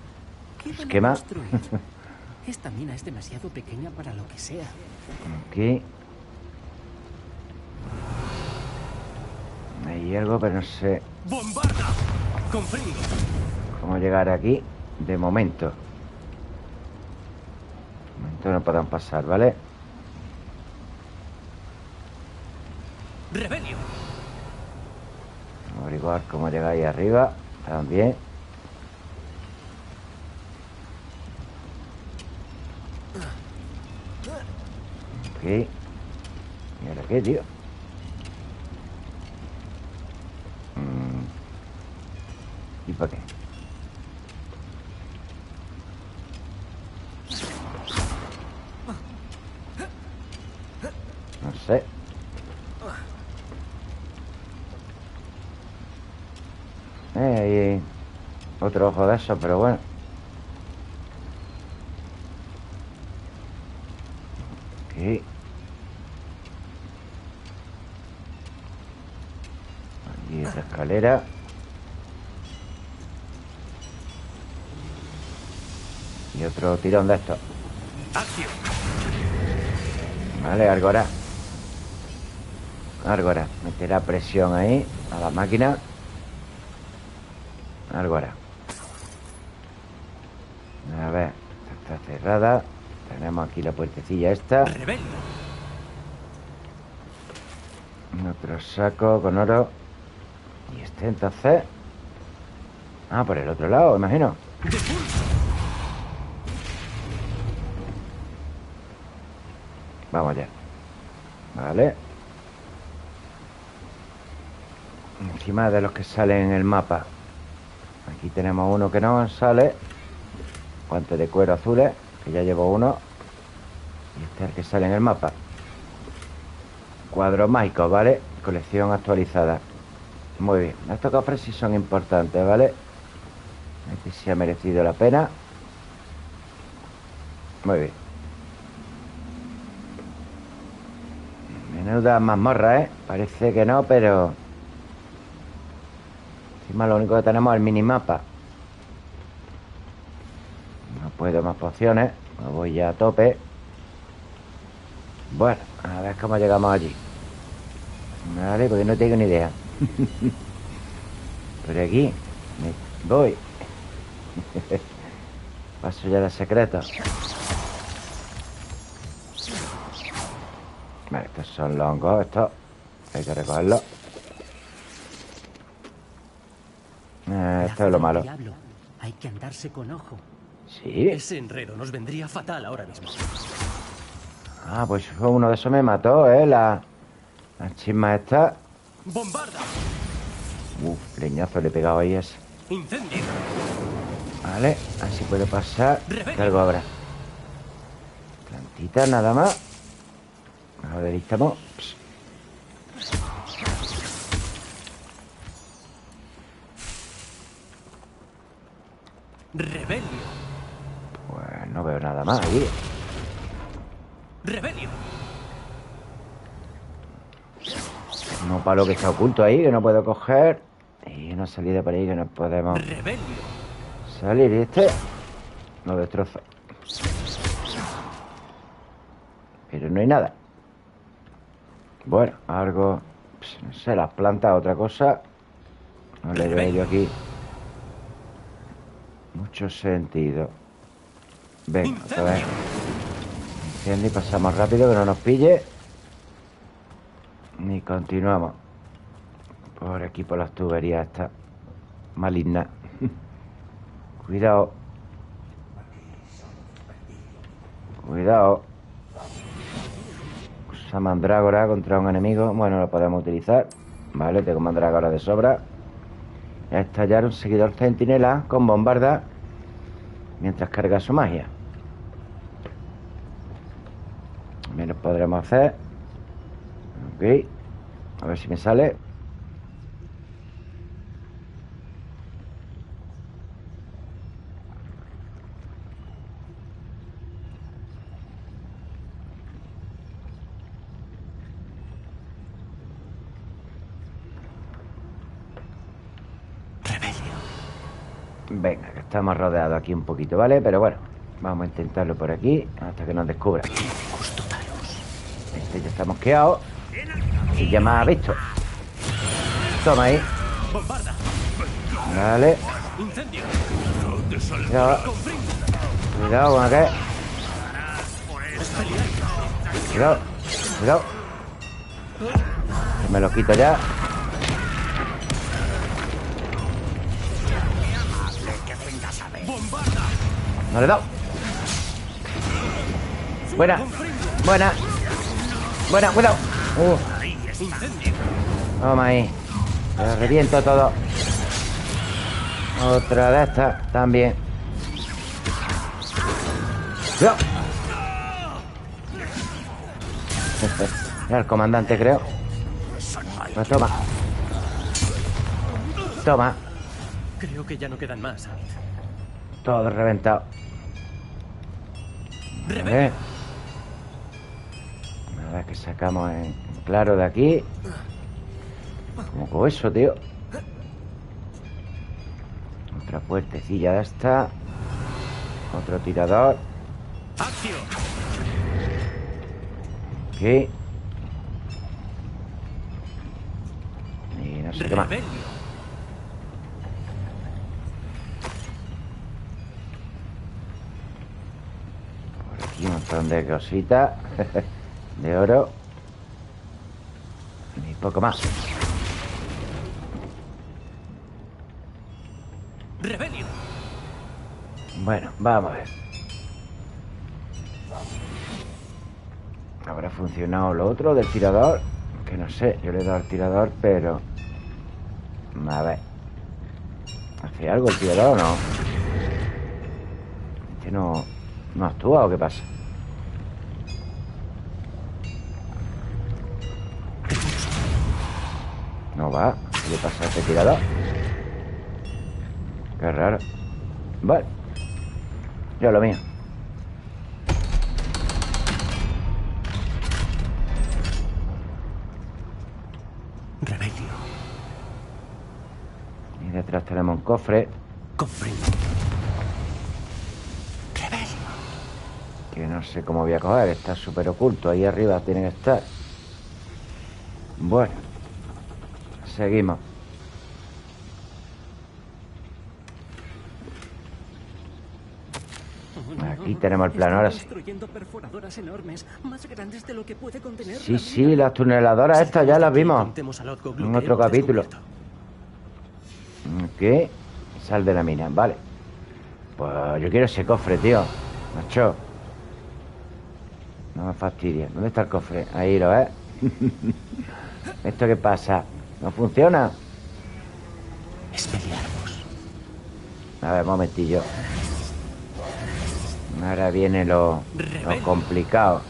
¿Qué ¿Esquema? construir? [LAUGHS] Esta mina es demasiado pequeña para lo que sea. Aquí. Hay algo, pero no sé ¡Bombarda! ¡Comprendo! cómo llegar aquí. De momento. No podemos pasar, ¿vale? ¡Rebelio! Vamos a averiguar cómo ahí arriba. También. Ok. ¿Y ahora qué, tío? Mm. ¿Y para qué? No sé. Eh, y otro ojo de eso, pero bueno. Aquí otra escalera. Y otro tirón de estos. Vale, Argora. Argora. Meterá presión ahí a la máquina. Argora. A ver, esta está cerrada. Tenemos aquí la puertecilla esta. Otro saco con oro. Y este entonces. Ah, por el otro lado, imagino. Vamos ya. Vale. Encima de los que salen en el mapa. Aquí tenemos uno que no sale. Guantes de cuero azules, que ya llevo uno. Y este es el que sale en el mapa. Cuadros mágicos, ¿vale? Colección actualizada. Muy bien. Estos cofres sí son importantes, ¿vale? Este sí ha merecido la pena. Muy bien. Menuda mazmorra, ¿eh? Parece que no, pero... Lo único que tenemos es el minimapa. No puedo más pociones. Me voy ya a tope. Bueno, a ver cómo llegamos allí. Vale, porque no tengo ni idea. Por aquí. Voy. [LAUGHS] Paso ya de secretos. Vale, estos son los. Hay que recogerlos. Eh, esto es lo malo. Diablo. Hay que andarse con ojo. Sí. Ese enredo nos vendría fatal ahora mismo. Ah, pues fue uno de esos me mató, ¿eh? La, la chisma esta. ¡Bombarda! Uf, leñazo le he pegado ahí a ese. ¡Incendio! Vale, así puedo pasar. ¿Qué algo habrá? Plantita nada más. A ver, ahí nada más aquí. ¡Rebelio! Un palo que está oculto ahí, que no puedo coger. Y una salida por ahí que no podemos ¡Rebelio! salir. Y este lo destrozo. Pero no hay nada. Bueno, algo... pues, no sé, las plantas, otra cosa. No le veo yo aquí mucho sentido. Venga, otra vez. Incendio y pasamos rápido, que no nos pille. Y continuamos. Por aquí, por las tuberías esta maligna. [LAUGHS] Cuidado. Cuidado. Usa mandrágora contra un enemigo. Bueno, lo podemos utilizar. Vale, tengo mandrágora de sobra. Estallar un seguidor centinela con bombarda mientras carga su magia. Menos podremos hacer. Ok. A ver si me sale. Venga, que estamos rodeados aquí un poquito, ¿vale? Pero bueno, vamos a intentarlo por aquí hasta que nos descubra. Este ya está mosqueado. Me ha visto. Toma ahí. Vale. Cuidado. Cuidado con aquel. Cuidado. Cuidado. Me lo quito ya. No le he dado. Buena. Buena. Buena, cuidado. Uh, toma ahí. Lo reviento todo. Otra de estas también. Cuidado. Era el comandante, creo. Pues toma. Toma. Creo que ya no quedan más. Todo reventado. A ¡Rebelio! Ver. Que sacamos en claro de aquí. Como con eso, tío. Otra puertecilla de esta. Otro tirador. Aquí. Y no sé qué más. Por aquí un montón de cositas. [LAUGHS] De oro. Y poco más. ¡Rebelio! Bueno, vamos a ver. ¿Habrá funcionado lo otro del tirador? Que no sé, yo le he dado al tirador, pero... A ver. ¿Hace algo el tirador o no? Este no... ¿No actúa o qué pasa? No va. ¿Qué le pasa a este tirador? Qué raro. Vale. Yo lo mío. Rebelio. Y detrás tenemos un cofre. Rebelio. que no sé cómo voy a coger. Está súper oculto. Ahí arriba tiene que estar. Bueno. Seguimos. Aquí tenemos el plano, ahora sí. construyendo perforadoras enormes, más grandes de lo que puede contener Sí, sí, las tuneladoras estas ya las vimos. En otro capítulo. ¿Qué? Sal de la mina, vale. Pues yo quiero ese cofre, tío. Macho. No me fastidia. ¿Dónde está el cofre? Ahí lo ves. [LAUGHS] ¿Esto qué pasa? ¿No funciona? Expeliarmus. A ver, momentillo. Ahora viene lo, lo complicado.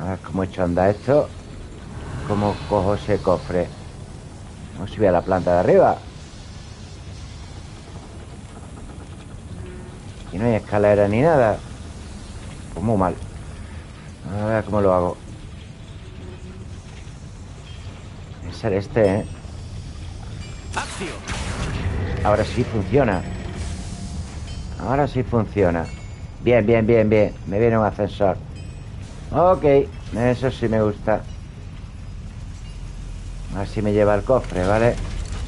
A ver cómo he hecho a andar esto. ¿Cómo cojo ese cofre? Vamos a subir a la planta de arriba. Y no hay escalera ni nada. Pues muy mal. A ver cómo lo hago. Es ser este, ¿eh? Ahora sí funciona. Ahora sí funciona. Bien, bien, bien, bien. Me viene un ascensor. Ok, eso sí me gusta. A ver si me lleva el cofre, ¿vale?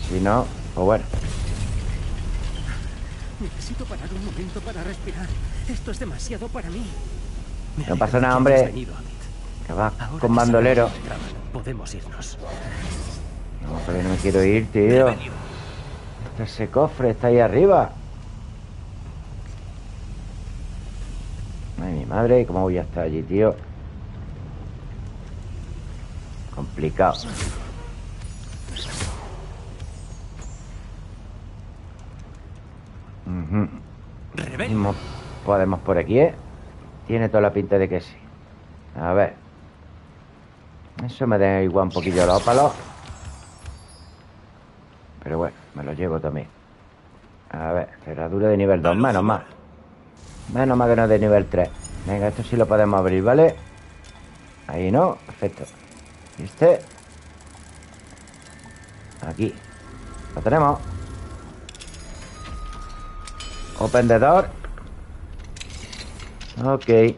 Si no, pues bueno. Necesito parar un momento para respirar. Esto es demasiado para mí. No pasa nada, hombre. venido. Que va Ahora con bandolero. Podemos irnos. No, pero no me quiero ir, tío. Ese cofre está ahí arriba. Ay, mi madre, ¿cómo voy a estar allí, tío? Complicado. Mo- Podemos por aquí, ¿eh? Tiene toda la pinta de que sí. A ver. Eso me da igual un poquillo los palos. Pero bueno, me lo llevo también. A ver, cerradura de nivel 2, menos más. Menos más que no de nivel 3. Venga, esto sí lo podemos abrir, ¿vale? Ahí no, perfecto. ¿Y este? Aquí. Lo tenemos. Open the door. Ok.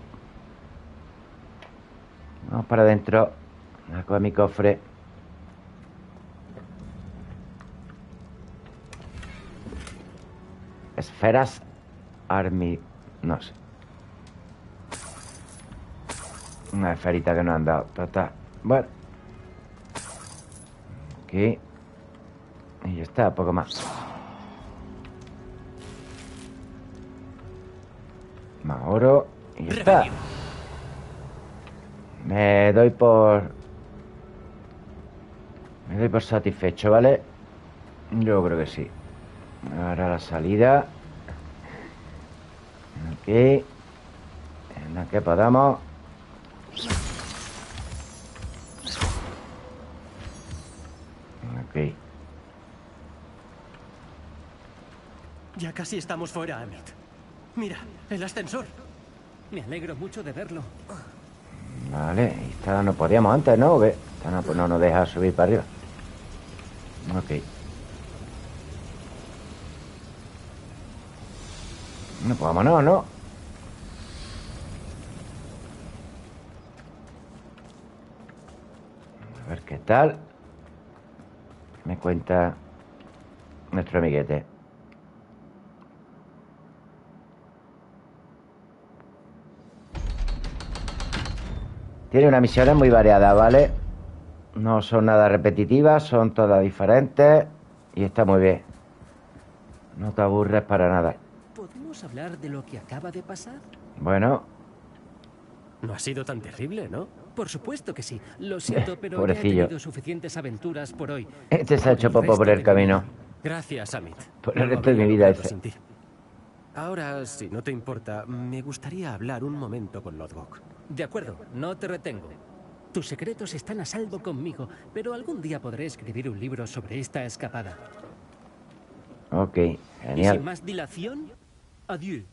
Vamos para adentro. A coger mi cofre. Esferas Army. No sé. Una esferita que no han dado. Total. Bueno. Aquí. Y ya está, poco más. Más oro. Y ya está. Me doy por... Me doy por satisfecho, ¿vale? Yo creo que sí. Ahora la salida. Aquí. En la que podamos. Ok. Ya casi estamos fuera, Amit. Mira, el ascensor. Me alegro mucho de verlo. Vale, y esta no podíamos antes, ¿no? No, pues no nos deja subir para arriba. Ok. No, pues vámonos, ¿no? A ver qué tal. Me cuenta nuestro amiguete. Tiene unas misiones muy variadas, ¿vale? No son nada repetitivas, son todas diferentes y está muy bien. No te aburres para nada. ¿Podemos hablar de lo que acaba de pasar? Bueno, No ha sido tan terrible, ¿no? Por supuesto que sí. Lo siento, pero he Pobrecillo. tenido suficientes aventuras por hoy. este se ha hecho popo por el camino. Gracias, Amit. Por el resto de mi vida. Ahora, si no te importa, me gustaría hablar un momento con Lodgok. De acuerdo, no te retengo. Tus secretos están a salvo conmigo, pero algún día podré escribir un libro sobre esta escapada. Ok, Y genial. sin más dilación, adiós.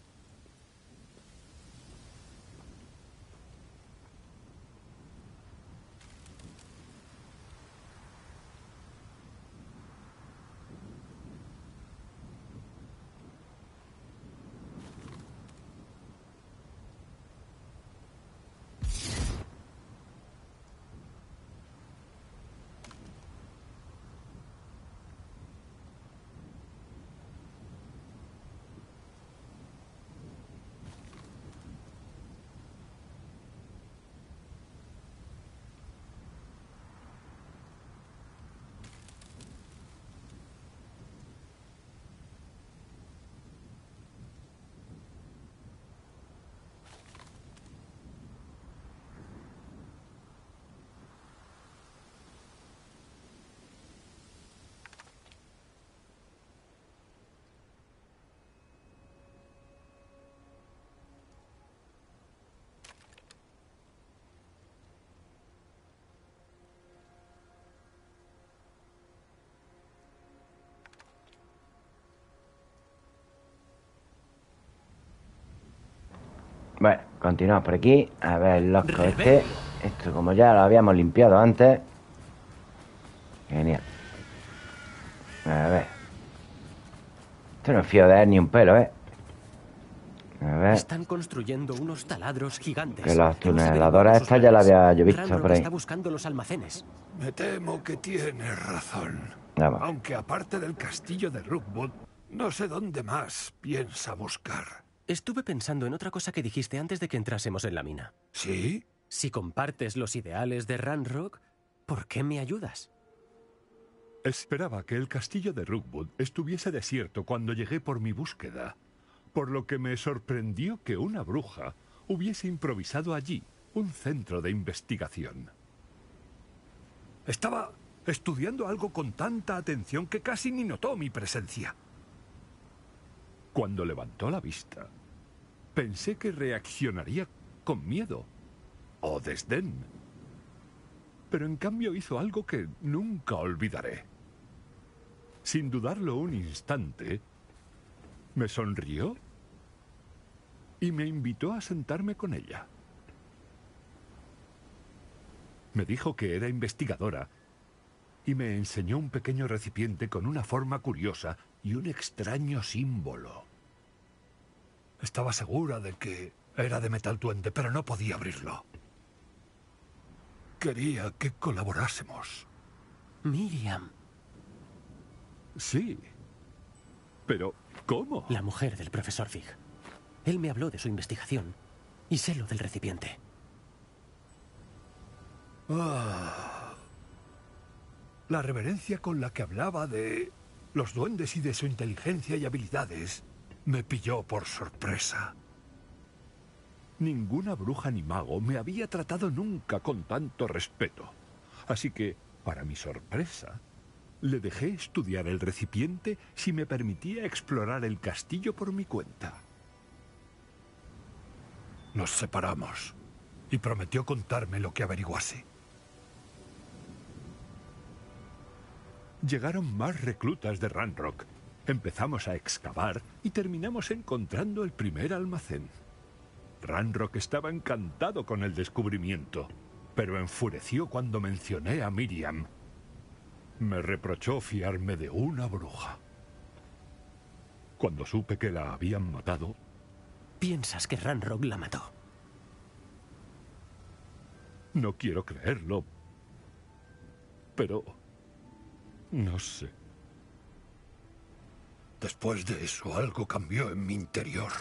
Bueno, continuamos por aquí. A ver, el loco este. Esto como ya lo habíamos limpiado antes. Genial. A ver. Esto no es fío de él ni un pelo, ¿eh? A ver. Están construyendo unos taladros gigantes. Que las tuneladoras estas ya planes. había yo visto por ahí. está buscando los almacenes. Me temo que tienes razón. Vamos. Aunque aparte del castillo de Rookwood, no sé dónde más piensa buscar. Estuve pensando en otra cosa que dijiste antes de que entrásemos en la mina. ¿Sí? Si compartes los ideales de Ranrock, ¿por qué me ayudas? Esperaba que el castillo de Rookwood estuviese desierto cuando llegué por mi búsqueda, por lo que me sorprendió que una bruja hubiese improvisado allí un centro de investigación. Estaba estudiando algo con tanta atención que casi ni notó mi presencia. Cuando levantó la vista, pensé que reaccionaría con miedo o desdén. Pero en cambio hizo algo que nunca olvidaré. Sin dudarlo un instante, me sonrió y me invitó a sentarme con ella. Me dijo que era investigadora y me enseñó un pequeño recipiente con una forma curiosa y un extraño símbolo. Estaba segura de que era de metal duende, pero no podía abrirlo. Quería que colaborásemos. Miriam, Sí. Pero, ¿cómo? la mujer del profesor Fig. Él me habló de su investigación y sé lo del recipiente. La reverencia con la que hablaba de los duendes y de su inteligencia y habilidades me pilló por sorpresa. Ninguna bruja ni mago me había tratado nunca con tanto respeto. Así que, para mi sorpresa, le dejé estudiar el recipiente si me permitía explorar el castillo por mi cuenta. Nos separamos y prometió contarme lo que averiguase. Llegaron más reclutas de Ranrock. Empezamos a excavar y terminamos encontrando el primer almacén. Ranrock estaba encantado con el descubrimiento, pero enfureció cuando mencioné a Miriam. Me reprochó fiarme de una bruja. Cuando supe que la habían matado, Piensas que Ranrock la mató. no quiero creerlo. Pero... No sé. Después de eso algo cambió en mi interior.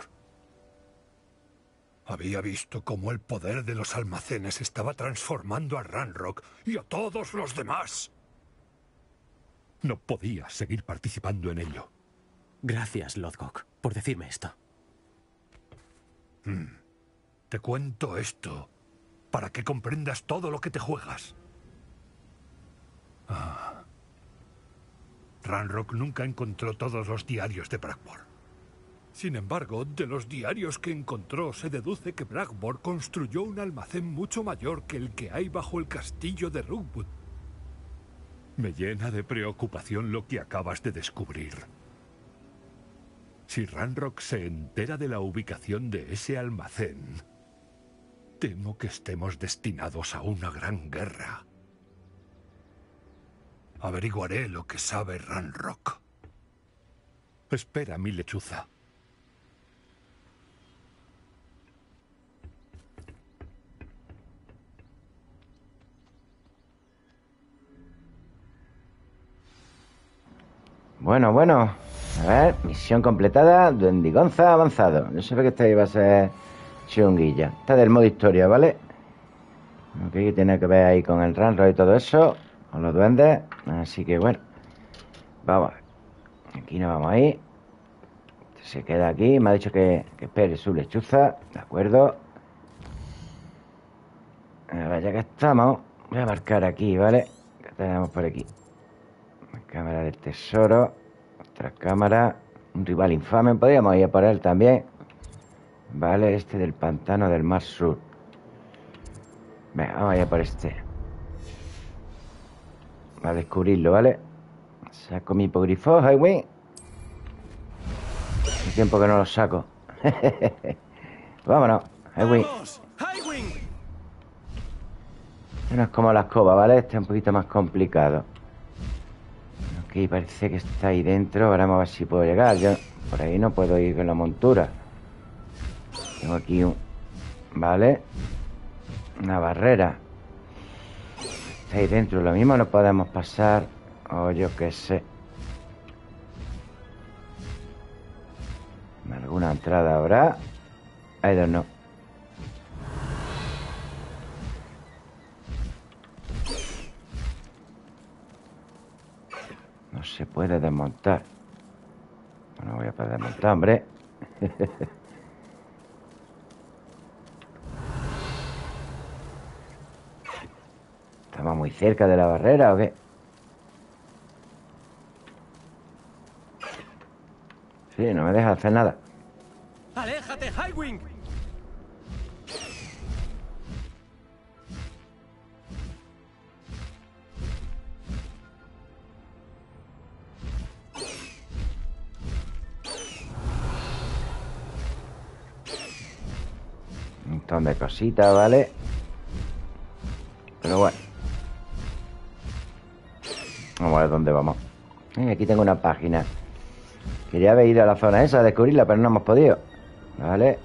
Había visto cómo el poder de los almacenes estaba transformando a Ranrock y a todos los demás. No podía seguir participando en ello. Gracias, Lodgok, por decirme esto. Te cuento esto para que comprendas todo lo que te juegas. Ah. Ranrock nunca encontró todos los diarios de Blackmore. Sin embargo, de los diarios que encontró se deduce que Blackboard construyó un almacén mucho mayor que el que hay bajo el castillo de Rookwood. Me llena de preocupación lo que acabas de descubrir. Si Ranrock se entera de la ubicación de ese almacén, temo que estemos destinados a una gran guerra. Averiguaré lo que sabe Ranrock. Espera, mi lechuza. Bueno, bueno. A ver, misión completada, Duendigonza avanzado. Yo sabía que esta iba a ser chunguilla. Esta del modo historia, ¿vale? Ok, tiene que ver ahí con el ranro y todo eso. Con los duendes. Así que bueno. Vamos. Aquí nos vamos ahí. Se queda aquí. Me ha dicho que, que espere su lechuza. De acuerdo. A ver, ya que estamos. Voy a marcar aquí, ¿vale? ¿Qué tenemos por aquí? Cámara del tesoro. Otra cámara. Un rival infame. Podríamos ir a por él también. Vale, este del pantano del mar sur. Venga, vamos allá por este. A descubrirlo, ¿vale? Saco mi hipogrifo, Highway. Hace tiempo que no lo saco. [LAUGHS] Vámonos, Highway. No es como la escoba, ¿vale? Este es un poquito más complicado. Ok, parece que está ahí dentro. Ahora vamos a ver si puedo llegar. Yo por ahí no puedo ir con la montura. Tengo aquí un... ¿Vale? Una barrera. Está ahí dentro. Lo mismo no podemos pasar. O yo qué sé. ¿Alguna entrada habrá? I don't know. No se puede desmontar. No voy a poder desmontar, hombre. [LAUGHS] ¿Estamos muy cerca de la barrera o qué? Sí, no me deja hacer nada. ¡Aléjate, Highwing! Un montón de cositas, ¿vale? Dónde vamos. Eh, aquí tengo una página. Quería haber ido a la zona esa a descubrirla, pero no hemos podido. ¿Vale?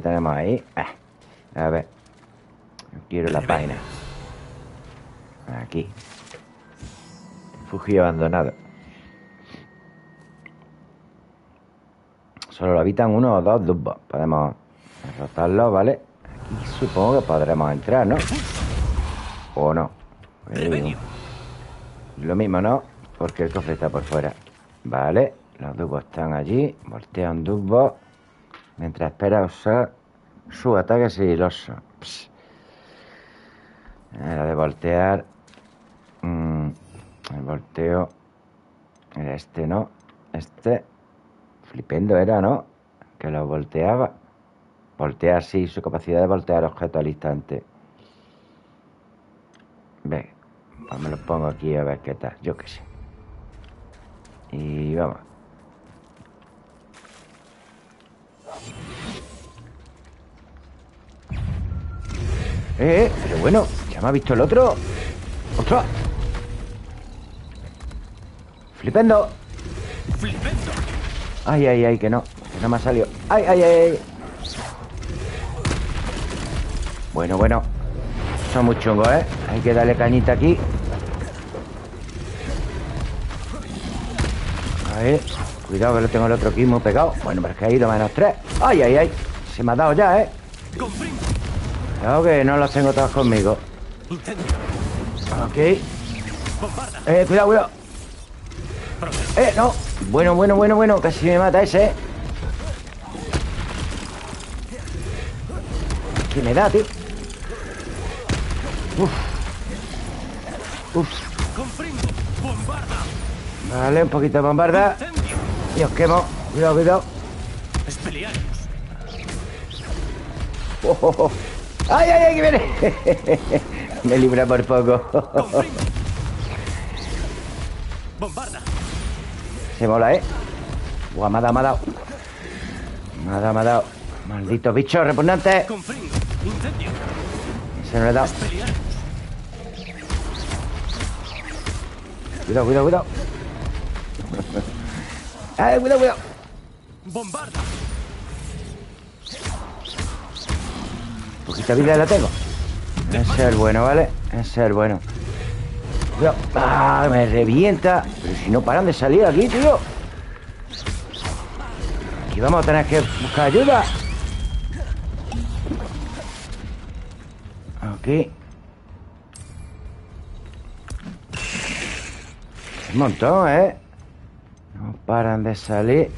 Que tenemos ahí. Ah, a ver. Quiero la página. Aquí. Refugio abandonado. Solo lo habitan uno o dos dubos. Podemos derrotarlos, ¿vale? Aquí supongo que podremos entrar, ¿no? O no. Eh, Lo mismo, ¿no? Porque el cofre está por fuera. Vale. Los dubos están allí. Voltea un dubo. Mientras espera usar su ataque sigiloso. Era de voltear. Mm, el volteo. Era este, ¿no? Este. Flipendo era, ¿no? Que lo volteaba. Voltear, sí, su capacidad de voltear objetos al instante. Venga, pues me lo pongo aquí a ver qué tal. Yo qué sé. Y vamos. Eh, eh, pero bueno, ¿ya me ha visto el otro? ¡Ostras! ¡Flipendo! ¡Flipendo! Ay, ay, ay, que no. Que no me ha salido. Ay, ay, ay, ay. Bueno, bueno. Son muy chungos, ¿eh? Hay que darle cañita aquí. Ahí. Cuidado que lo tengo el otro aquí muy pegado. Bueno, pero es que ha ido menos tres. ¡Ay, ay, ay! Se me ha dado ya, ¿eh? Cuidado que no los tengo todos conmigo. Ok. Eh, cuidado, cuidado. Eh, no. Bueno, bueno, bueno, bueno. Casi me mata ese. ¿Qué me da, tío? Uf. Uf. Vale, un poquito de bombarda. Y os quemo. Cuidado, cuidado. Oh, oh, oh. ¡Ay, ay, ay! ¡Que viene! [LAUGHS] me libra por poco. ¡Bombarda! Se mola, ¿eh? Buah, me ha dado, me ha dado. Me ha dado, me ha dado. Maldito bicho repugnante. Se nos le ha dado. Cuidado, cuidado, cuidado. ¡Ay, [LAUGHS] cuidado, cuidado! ¡Bombarda! Poquita vida la tengo. Ese es el bueno, ¿vale? Ese es el bueno. Cuidado. ¡Ah! Me revienta. Pero si no paran de salir aquí, tío. Aquí vamos a tener que buscar ayuda. Aquí. Un montón, ¿eh? No paran de salir.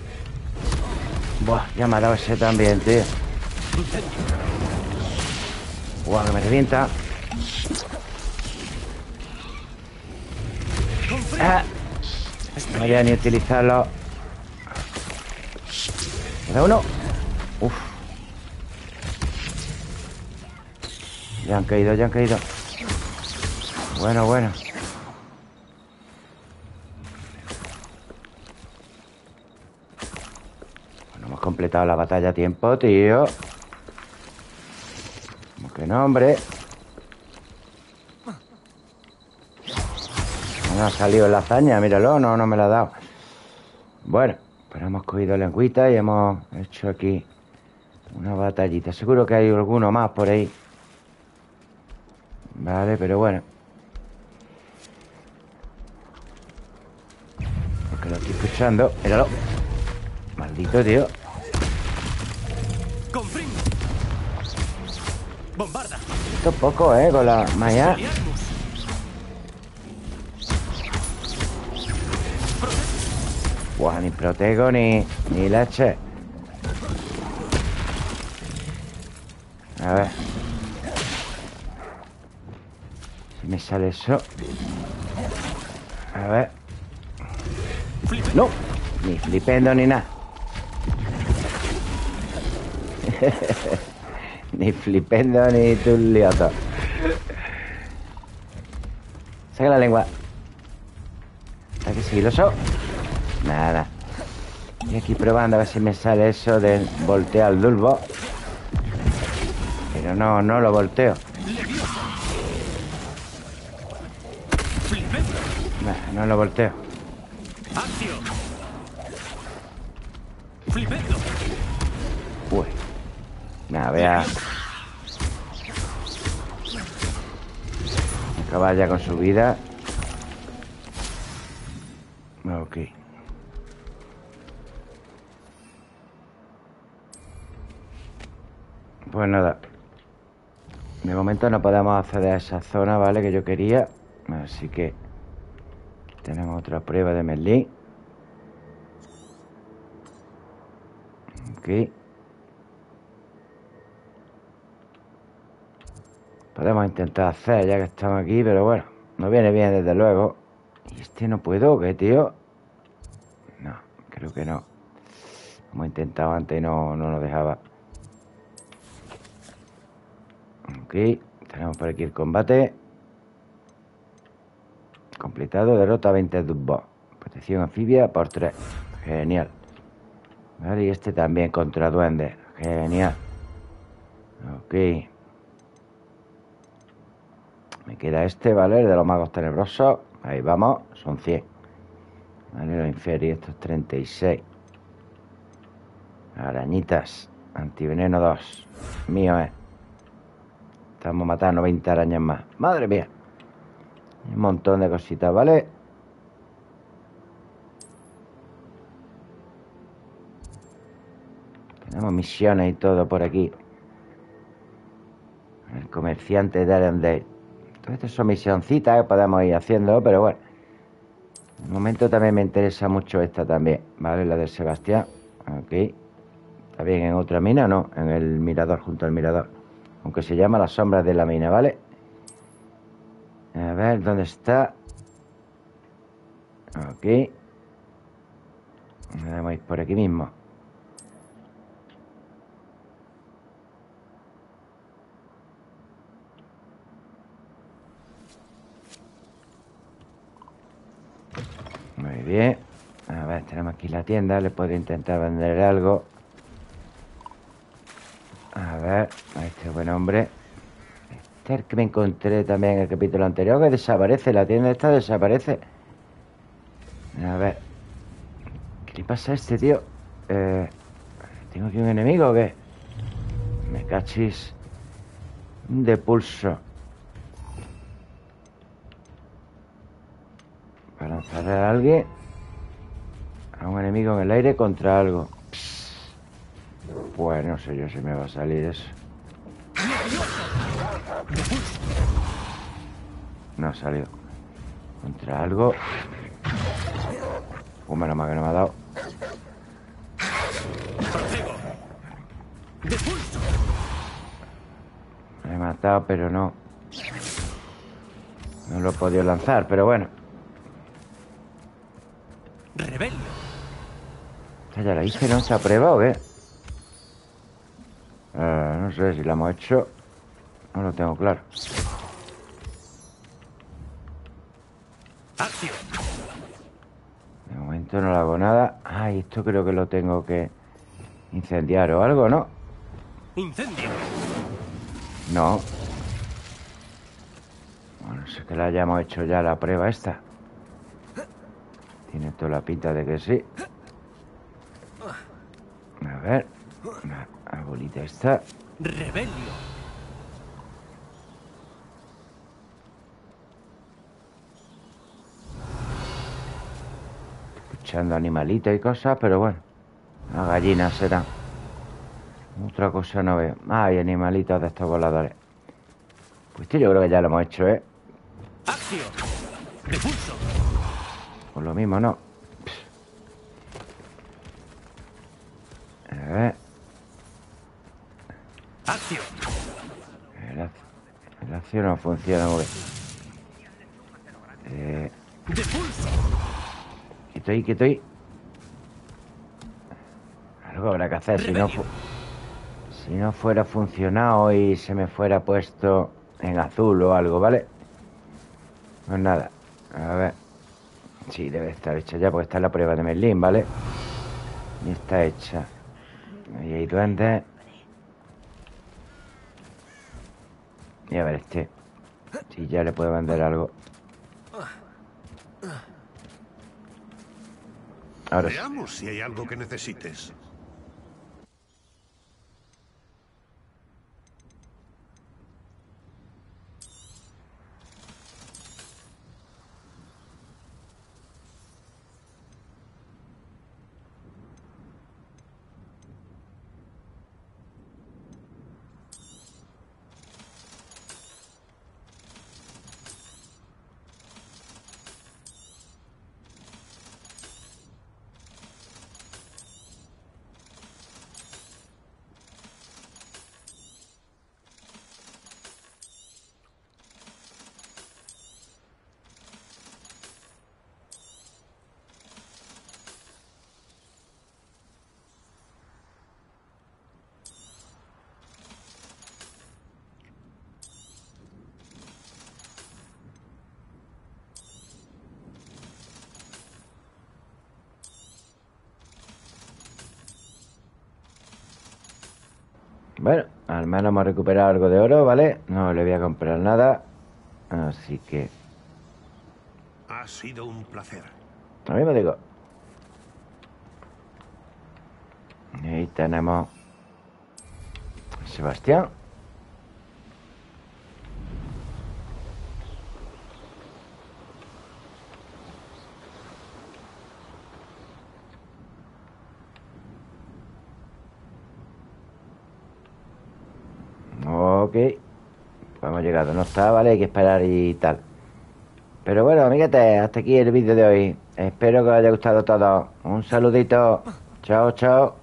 Buah, ya me ha dado ese también, tío. Buah, que me revienta. Ah, no voy a ni utilizarlo. ¿Queda uno? Uf. Ya han caído, ya han caído. Bueno, bueno. Bueno, hemos completado la batalla a tiempo, tío. Que no, hombre. No ha salido la hazaña, míralo, no, no me la ha dado. Bueno, pero hemos cogido lengüita y hemos hecho aquí una batallita. Seguro que hay alguno más por ahí. Vale, pero bueno. Porque lo estoy escuchando. Míralo. Maldito tío. ¡Bombarda! Esto es poco, ¿eh? Con la. ¡Expelliarmus! Buah, ni protego ni, ni leche. A ver. Si me sale eso. A ver. No. Ni flipendo ni nada. [LAUGHS] ni flipendo ni tu lioto. Saca la lengua. Hay que sigiloso. Nada. Y aquí probando a ver si me sale eso de voltear el dulbo. Pero no, no lo volteo. No lo volteo. Acaba ya con su vida. Ok. Pues nada. De momento no podemos acceder a esa zona, ¿vale? Que yo quería. Así que tenemos otra prueba de Merlín. Ok. Podemos intentar hacer ya que estamos aquí, pero bueno, no viene bien desde luego. ¿Y este no puedo qué, tío? No, creo que no. Hemos intentado antes y no, no nos dejaba. Ok, tenemos por aquí el combate. Completado, derrota 20 Dubbo. Protección anfibia por 3. Genial. Vale, y este también contra duendes. Genial. Ok. Me queda este, ¿vale? El de los magos tenebrosos. Ahí vamos, son 100. Vale, lo inferior, estos 36. Arañitas. Antiveneno 2. Mío es. Estamos matando 90 arañas más. Madre mía. Un montón de cositas, ¿vale? Tenemos misiones y todo por aquí. El comerciante de Arendelle. Todo esto son misioncitas que podemos ir haciendo, pero bueno. De momento también me interesa mucho esta también, ¿vale? La de Sebastián. ¿Está bien en otra mina no? En el mirador, junto al mirador. Aunque se llama las sombras de la mina, ¿vale? A ver, ¿dónde está? Ok. Vamos a ir por aquí mismo. Bien. A ver, tenemos aquí la tienda. Le puedo intentar vender algo. A ver, a este buen hombre. Este es el que me encontré también en el capítulo anterior, que desaparece. La tienda esta desaparece. A ver. ¿Qué le pasa a este tío? Eh, ¿Tengo aquí un enemigo o qué? Me cachis. De pulso. A alguien. A un enemigo en el aire contra algo. Pues no sé yo si me va a salir eso. No ha salido. Contra algo. Uh, menos mal que no me ha dado. Me he matado, pero no. No lo he podido lanzar, pero bueno. ¡Rebelio! Esta ya la hice, ¿no? ¿Se ha prueba o qué? Eh, no sé si la hemos hecho. No lo tengo claro. ¡Acción! De momento no le hago nada. Ay, esto creo que lo tengo que incendiar o algo, ¿no? ¡Incendio! No. Bueno, sé que la hayamos hecho ya la prueba esta. Tiene toda la pinta de que sí. A ver. La arbolita esta. ¡Rebelio! Escuchando animalitos y cosas, pero bueno. Las gallinas serán. Otra cosa no veo. Hay animalitos de estos voladores. Pues yo creo que ya lo hemos hecho, ¿eh? ¡Acción! ¡Repulso! Por lo mismo, ¿no? A ver. ¡Acción! El, el acción no funciona muy bien. Eh, quieto ahí, quieto ahí. Algo habrá que hacer. Si no, si no fuera funcionado y se me fuera puesto en azul o algo, ¿vale? Pues nada. Sí, debe estar hecha ya porque está la prueba de Merlín, ¿vale? Y está hecha. Ahí hay duendes. Y a ver este. Si ya le puedo vender algo. Ahora sí. Veamos si hay algo que necesites. Menos hemos recuperado algo de oro, ¿vale? No le voy a comprar nada. Así que, Ha sido un placer. lo mismo digo. Y ahí tenemos Sebastián. Ok. Pues No está, ¿vale? Hay que esperar y tal. Pero bueno, amiguetes, hasta aquí el vídeo de hoy. Espero que os haya gustado todo. Un saludito. Chao, chao.